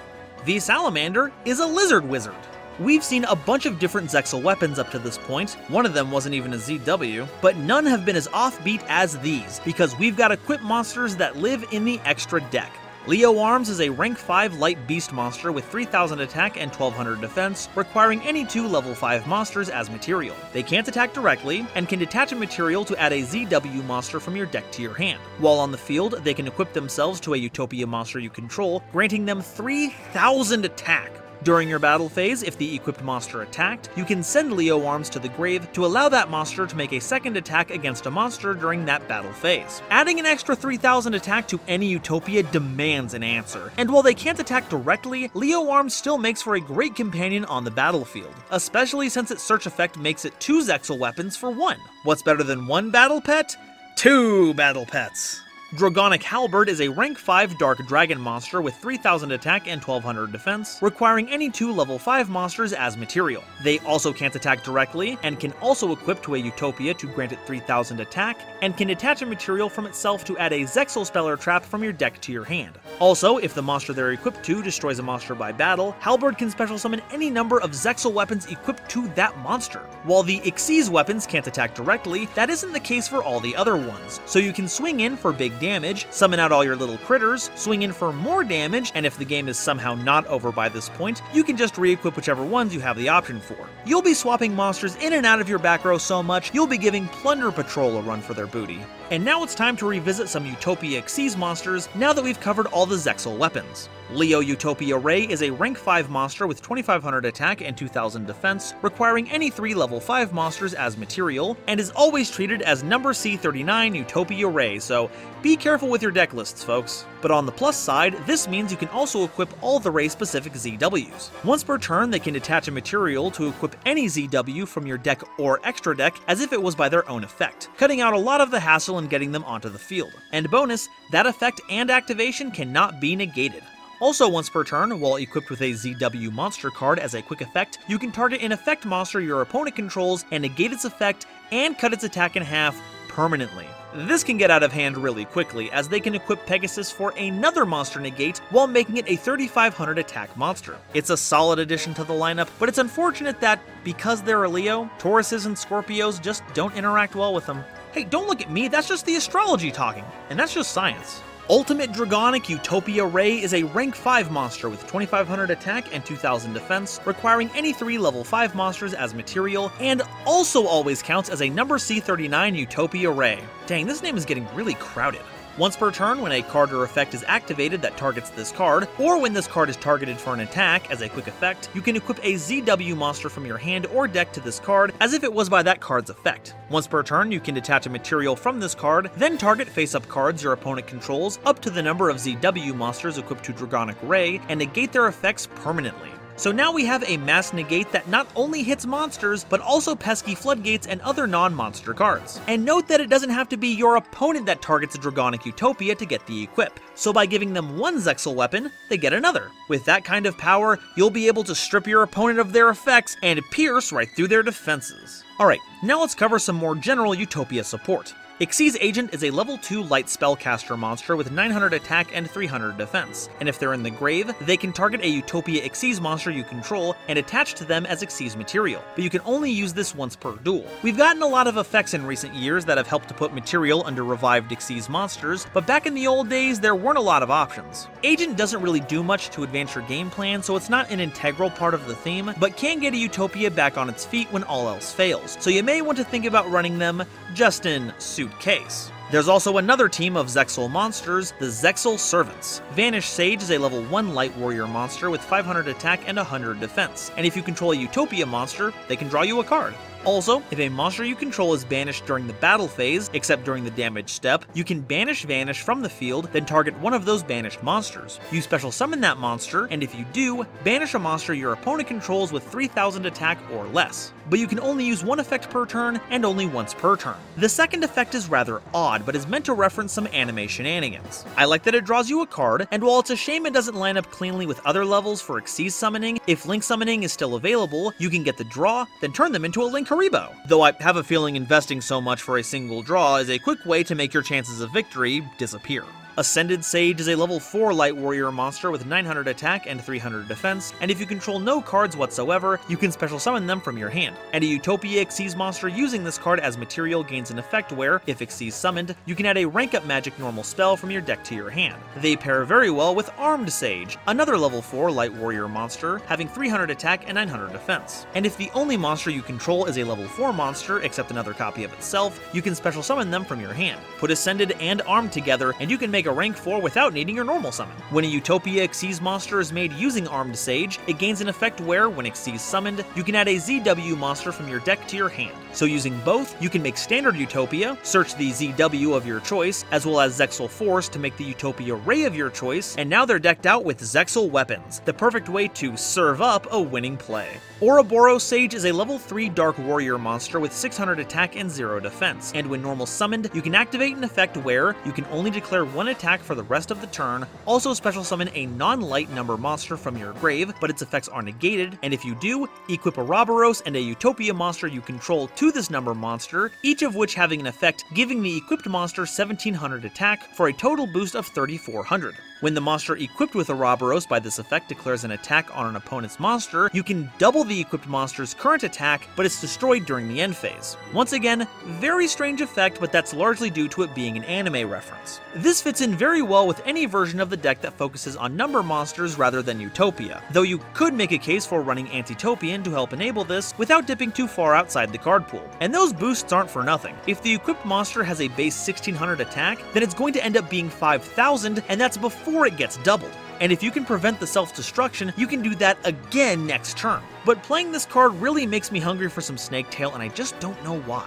V Salamander is a lizard wizard. We've seen a bunch of different Zexal weapons up to this point, one of them wasn't even a ZW, but none have been as offbeat as these, because we've got equipped monsters that live in the extra deck. Leo Arms is a rank 5 light beast monster with 3000 attack and 1200 defense, requiring any two level 5 monsters as material. They can't attack directly, and can detach a material to add a ZW monster from your deck to your hand. While on the field, they can equip themselves to a Utopia monster you control, granting them 3000 attack. During your battle phase, if the equipped monster attacked, you can send Leo Arms to the grave to allow that monster to make a second attack against a monster during that battle phase. Adding an extra 3000 attack to any Utopia demands an answer, and while they can't attack directly, Leo Arms still makes for a great companion on the battlefield, especially since its search effect makes it two Zexal weapons for one. What's better than one battle pet? Two battle pets! Dragonic Halberd is a rank 5 Dark Dragon monster with 3000 attack and 1200 defense, requiring any two level 5 monsters as material. They also can't attack directly, and can also equip to a Utopia to grant it 3000 attack, and can detach a material from itself to add a Zexal Speller Trap from your deck to your hand. Also, if the monster they're equipped to destroys a monster by battle, Halberd can special summon any number of Zexal weapons equipped to that monster. While the Xyz weapons can't attack directly, that isn't the case for all the other ones, so you can swing in for big damage, summon out all your little critters, swing in for more damage, and if the game is somehow not over by this point, you can just re-equip whichever ones you have the option for. You'll be swapping monsters in and out of your back row so much, you'll be giving Plunder Patrol a run for their booty. And now it's time to revisit some Utopia Xyz monsters now that we've covered all the Zexal weapons. Leo Utopia Ray is a rank 5 monster with 2500 attack and 2000 defense, requiring any 3 level 5 monsters as material, and is always treated as number C39 Utopia Ray, so be careful with your deck lists, folks. But on the plus side, this means you can also equip all the Ray specific ZWs. Once per turn, they can detach a material to equip any ZW from your deck or extra deck as if it was by their own effect, cutting out a lot of the hassle in getting them onto the field. And bonus, that effect and activation cannot be negated. Also once per turn, while equipped with a ZW monster card as a quick effect, you can target an effect monster your opponent controls and negate its effect and cut its attack in half permanently. This can get out of hand really quickly, as they can equip Pegasus for another monster negate while making it a 3500 attack monster. It's a solid addition to the lineup, but it's unfortunate that, because they're a Leo, Tauruses and Scorpios just don't interact well with them. Hey, don't look at me, that's just the astrology talking, and that's just science. Ultimate Dragonic Utopia Ray is a rank 5 monster with 2500 attack and 2000 defense, requiring any 3 level 5 monsters as material, and also always counts as a number C39 Utopia Ray. Dang, this name is getting really crowded. Once per turn, when a card or effect is activated that targets this card, or when this card is targeted for an attack as a quick effect, you can equip a ZW monster from your hand or deck to this card as if it was by that card's effect. Once per turn, you can detach a material from this card, then target face-up cards your opponent controls up to the number of ZW monsters equipped to Dragonic Ray, and negate their effects permanently. So now we have a mass negate that not only hits monsters, but also pesky floodgates and other non-monster cards. And note that it doesn't have to be your opponent that targets a Dragonic Utopia to get the equip. So by giving them one Zexal weapon, they get another. With that kind of power, you'll be able to strip your opponent of their effects and pierce right through their defenses. Alright, now let's cover some more general Utopia support. Xyz Agent is a level 2 light spellcaster monster with 900 attack and 300 defense, and if they're in the grave, they can target a Utopia Xyz monster you control and attach to them as Xyz material, but you can only use this once per duel. We've gotten a lot of effects in recent years that have helped to put material under revived Xyz monsters, but back in the old days, there weren't a lot of options. Agent doesn't really do much to advance your game plan, so it's not an integral part of the theme, but can get a Utopia back on its feet when all else fails, so you may want to think about running them just in suit case. There's also another team of Zexal monsters, the Zexal Servants. Vanish Sage is a level 1 Light Warrior monster with 500 attack and 100 defense, and if you control a Utopia monster, they can draw you a card. Also, if a monster you control is banished during the battle phase, except during the damage step, you can banish Vanish from the field, then target one of those banished monsters. You special summon that monster, and if you do, banish a monster your opponent controls with 3000 attack or less. But you can only use one effect per turn, and only once per turn. The second effect is rather odd, but is meant to reference some anime shenanigans. I like that it draws you a card, and while it's a shame it doesn't line up cleanly with other levels for Xyz summoning, if Link summoning is still available, you can get the draw, then turn them into a Linkuriboh. Though I have a feeling investing so much for a single draw is a quick way to make your chances of victory disappear. Ascended Sage is a level 4 Light Warrior monster with 900 attack and 300 defense, and if you control no cards whatsoever, you can special summon them from your hand. And a Utopia Xyz monster using this card as material gains an effect where, if Xyz summoned, you can add a rank up magic normal spell from your deck to your hand. They pair very well with Armed Sage, another level 4 Light Warrior monster, having 300 attack and 900 defense. And if the only monster you control is a level 4 monster, except another copy of itself, you can special summon them from your hand. Put Ascended and Armed together, and you can make a rank 4 without needing your normal summon. When a Utopia Xyz monster is made using Armed Sage, it gains an effect where, when Xyz summoned, you can add a ZW monster from your deck to your hand. So using both, you can make standard Utopia, search the ZW of your choice, as well as Zexal Force to make the Utopia Ray of your choice, and now they're decked out with Zexal weapons, the perfect way to serve up a winning play. Ouroboros Sage is a level 3 Dark Warrior monster with 600 attack and 0 defense, and when normal summoned, you can activate an effect where you can only declare one attack for the rest of the turn, also special summon a non-light number monster from your grave, but its effects are negated, and if you do, equip Ouroboros and a Utopia monster you control to this number monster, each of which having an effect giving the equipped monster 1700 attack for a total boost of 3400. When the monster equipped with Ouroboros by this effect declares an attack on an opponent's monster, you can double the equipped monster's current attack, but it's destroyed during the end phase. Once again, very strange effect, but that's largely due to it being an anime reference. This fits in very well with any version of the deck that focuses on number monsters rather than Utopia, though you could make a case for running Antitopian to help enable this without dipping too far outside the card pool. And those boosts aren't for nothing. If the equipped monster has a base 1600 attack, then it's going to end up being 5000, and that's before before it gets doubled. And if you can prevent the self-destruction, you can do that again next turn. But playing this card really makes me hungry for some Snake Tail and I just don't know why.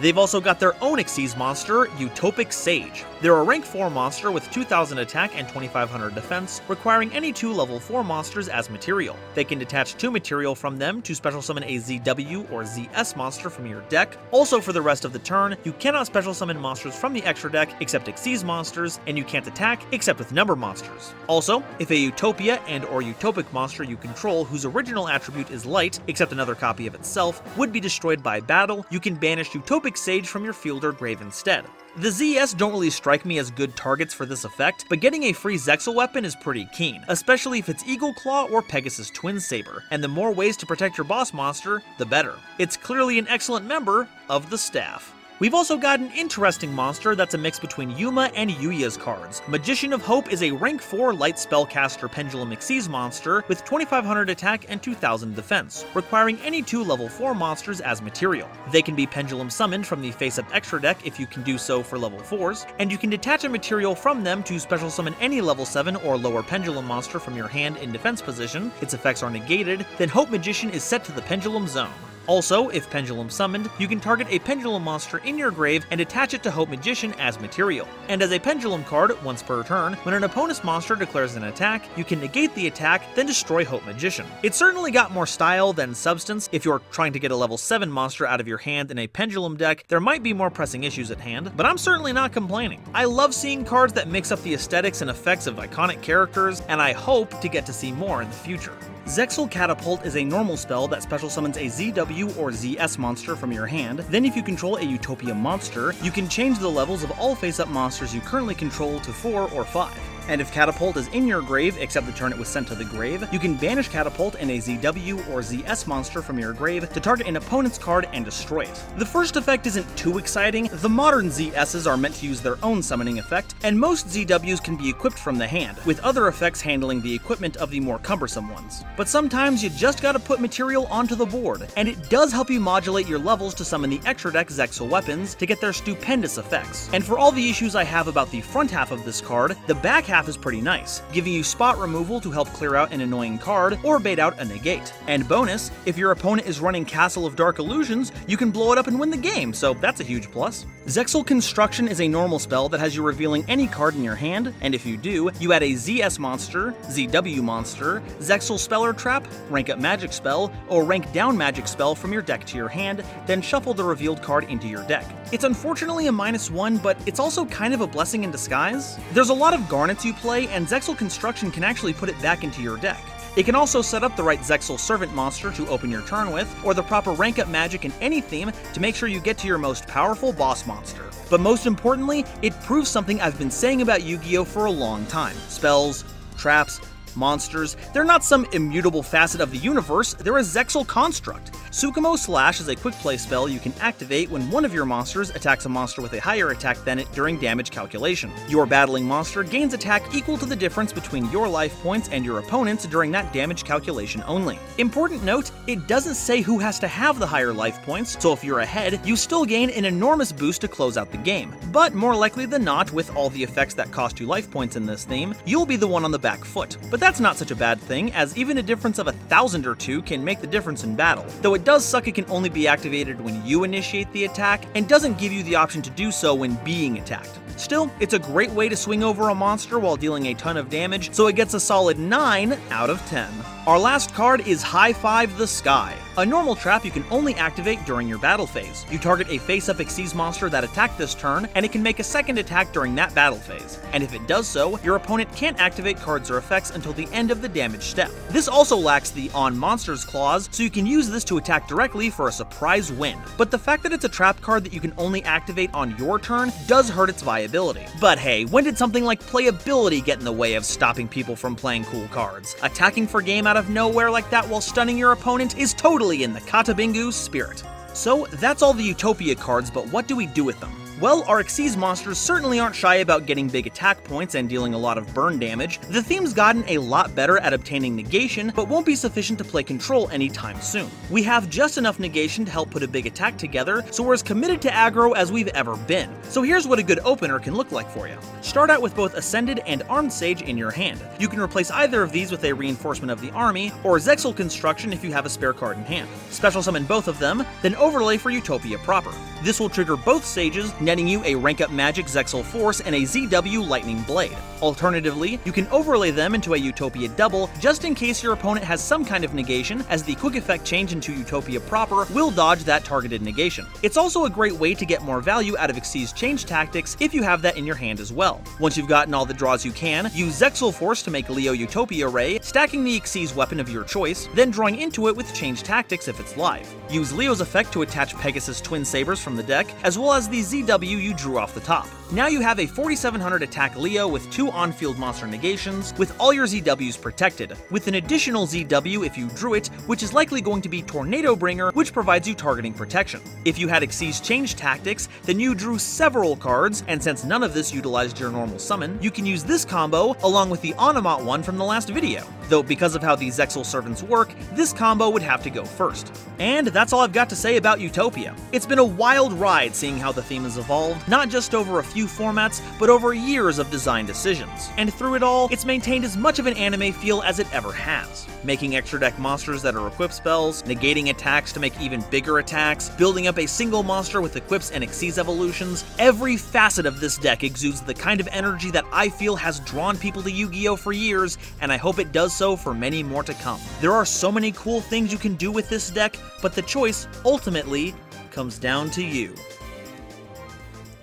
They've also got their own Xyz monster, Utopic Sage. They're a rank 4 monster with 2000 attack and 2500 defense, requiring any two level 4 monsters as material. They can detach two material from them to special summon a ZW or ZS monster from your deck. Also for the rest of the turn, you cannot special summon monsters from the extra deck except Xyz monsters, and you can't attack except with number monsters. Also, if a Utopia and or Utopic monster you control whose original attribute is light, except another copy of itself, would be destroyed by battle, you can banish Utopic Sage from your field or grave instead. The ZS don't really strike me as good targets for this effect, but getting a free Zexal weapon is pretty keen, especially if it's Eagle Claw or Pegasus Twin Saber, and the more ways to protect your boss monster, the better. It's clearly an excellent member of the staff. We've also got an interesting monster that's a mix between Yuma and Yuya's cards. Magician of Hope is a rank 4 light spellcaster Pendulum Xyz monster with 2500 attack and 2000 defense, requiring any two level 4 monsters as material. They can be pendulum summoned from the face-up extra deck if you can do so for level 4s, and you can detach a material from them to special summon any level 7 or lower pendulum monster from your hand in defense position, its effects are negated, then Hope Magician is set to the pendulum zone. Also, if Pendulum summoned, you can target a Pendulum monster in your grave and attach it to Hope Magician as material. And as a Pendulum card, once per turn, when an opponent's monster declares an attack, you can negate the attack, then destroy Hope Magician. It certainly got more style than substance. If you're trying to get a level 7 monster out of your hand in a Pendulum deck, there might be more pressing issues at hand, but I'm certainly not complaining. I love seeing cards that mix up the aesthetics and effects of iconic characters, and I hope to get to see more in the future. Zexal Catapult is a normal spell that special summons a ZW or ZS monster from your hand. Then if you control a Utopia monster, you can change the levels of all face-up monsters you currently control to 4 or 5. And if Catapult is in your grave, except the turn it was sent to the grave, you can banish Catapult and a ZW or ZS monster from your grave to target an opponent's card and destroy it. The first effect isn't too exciting, the modern ZSs are meant to use their own summoning effect, and most ZWs can be equipped from the hand, with other effects handling the equipment of the more cumbersome ones. But sometimes you just gotta put material onto the board, and it does help you modulate your levels to summon the extra deck Zexal weapons to get their stupendous effects. And for all the issues I have about the front half of this card, the back half is pretty nice, giving you spot removal to help clear out an annoying card or bait out a negate. And bonus, if your opponent is running Castle of Dark Illusions, you can blow it up and win the game, so that's a huge plus. Zexal Construction is a normal spell that has you revealing any card in your hand, and if you do, you add a ZS monster, ZW monster, Zexal Speller Trap, rank up magic spell, or rank down magic spell from your deck to your hand, then shuffle the revealed card into your deck. It's unfortunately a minus one, but it's also kind of a blessing in disguise. There's a lot of garnets you play, and Zexal Construction can actually put it back into your deck. It can also set up the right Zexal Servant monster to open your turn with, or the proper rank up magic in any theme to make sure you get to your most powerful boss monster. But most importantly, it proves something I've been saying about Yu-Gi-Oh! for a long time. Spells, traps, monsters, they're not some immutable facet of the universe, they're a Zexal construct. Tsukumo Slash is a quick play spell you can activate when one of your monsters attacks a monster with a higher attack than it during damage calculation. Your battling monster gains attack equal to the difference between your life points and your opponent's during that damage calculation only. Important note, it doesn't say who has to have the higher life points, so if you're ahead, you still gain an enormous boost to close out the game. But more likely than not, with all the effects that cost you life points in this theme, you'll be the one on the back foot. But that's not such a bad thing, as even a difference of a thousand or two can make the difference in battle, though it does suck it can only be activated when you initiate the attack, and doesn't give you the option to do so when being attacked. Still, it's a great way to swing over a monster while dealing a ton of damage, so it gets a solid 9 out of 10. Our last card is High Five the Sky, a normal trap you can only activate during your battle phase. You target a face-up Xyz monster that attacked this turn, and it can make a second attack during that battle phase. And if it does so, your opponent can't activate cards or effects until the end of the damage step. This also lacks the On Monsters clause, so you can use this to attack directly for a surprise win. But the fact that it's a trap card that you can only activate on your turn does hurt its viability. But hey, when did something like playability get in the way of stopping people from playing cool cards? Attacking for game out of nowhere like that while stunning your opponent is totally in the Kattobingu spirit. So that's all the Utopia cards, but what do we do with them? Well, Xyz monsters certainly aren't shy about getting big attack points and dealing a lot of burn damage. The theme's gotten a lot better at obtaining negation, but won't be sufficient to play control anytime soon. We have just enough negation to help put a big attack together, so we're as committed to aggro as we've ever been. So here's what a good opener can look like for you. Start out with both Ascended and Armed Sage in your hand. You can replace either of these with a reinforcement of the army, or Zexal Construction if you have a spare card in hand. Special summon both of them, then overlay for Utopia proper. This will trigger both Sages, netting you a rank up magic Zexal Force and a ZW Lightning Blade. Alternatively, you can overlay them into a Utopia double just in case your opponent has some kind of negation, as the quick effect change into Utopia proper will dodge that targeted negation. It's also a great way to get more value out of Xyz change tactics if you have that in your hand as well. Once you've gotten all the draws you can, use Zexal Force to make Leo Utopia Ray, stacking the Xyz weapon of your choice, then drawing into it with change tactics if it's live. Use Leo's effect to attach Pegasus Twin Sabers from the deck, as well as the ZW you drew off the top. Now you have a 4700 attack Leo with two on-field monster negations, with all your ZWs protected, with an additional ZW if you drew it, which is likely going to be Tornado Bringer, which provides you targeting protection. If you had Xyz change tactics, then you drew several cards, and since none of this utilized your normal summon, you can use this combo along with the Onomat one from the last video. Though because of how these Zexal servants work, this combo would have to go first. And that's all I've got to say about Utopia. It's been a wild ride seeing how the theme has evolved, not just over a few formats, but over years of design decisions. And through it all, it's maintained as much of an anime feel as it ever has. Making extra deck monsters that are equip spells, negating attacks to make even bigger attacks, building up a single monster with equips and Xyz evolutions, every facet of this deck exudes the kind of energy that I feel has drawn people to Yu-Gi-Oh! for years, and I hope it does so for many more to come. There are so many cool things you can do with this deck, but the choice, ultimately, comes down to you.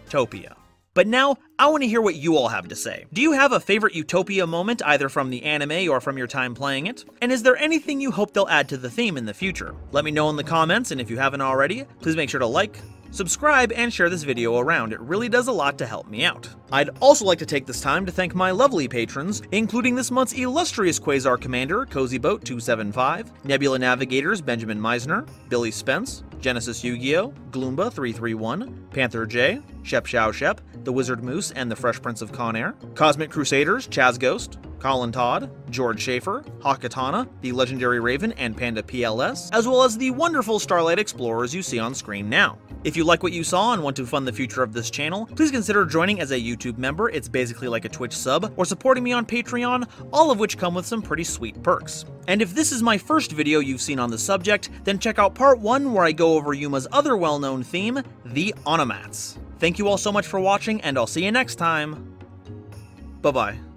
Topia. But now, I want to hear what you all have to say. Do you have a favorite Utopia moment, either from the anime or from your time playing it? And is there anything you hope they'll add to the theme in the future? Let me know in the comments, and if you haven't already, please make sure to like, subscribe, and share this video around. It really does a lot to help me out. I'd also like to take this time to thank my lovely patrons, including this month's illustrious Quasar Commander, CozyBoat275, Nebula Navigators, Benjamin Meisner, Billy Spence, Genesis Yu-Gi-Oh!, Gloomba331, Panther J, Shep Shao Shep, The Wizard Moose and the Fresh Prince of Con Air, Cosmic Crusaders, Chaz Ghost, Colin Todd, George Schaefer, Hakatana, the Legendary Raven, and Panda PLS, as well as the wonderful Starlight Explorers you see on screen now. If you like what you saw and want to fund the future of this channel, please consider joining as a YouTube member, it's basically like a Twitch sub, or supporting me on Patreon, all of which come with some pretty sweet perks. And if this is my first video you've seen on the subject, then check out part 1 where I over Yuma's other well-known theme, the Onomats. Thank you all so much for watching, and I'll see you next time. Bye-bye.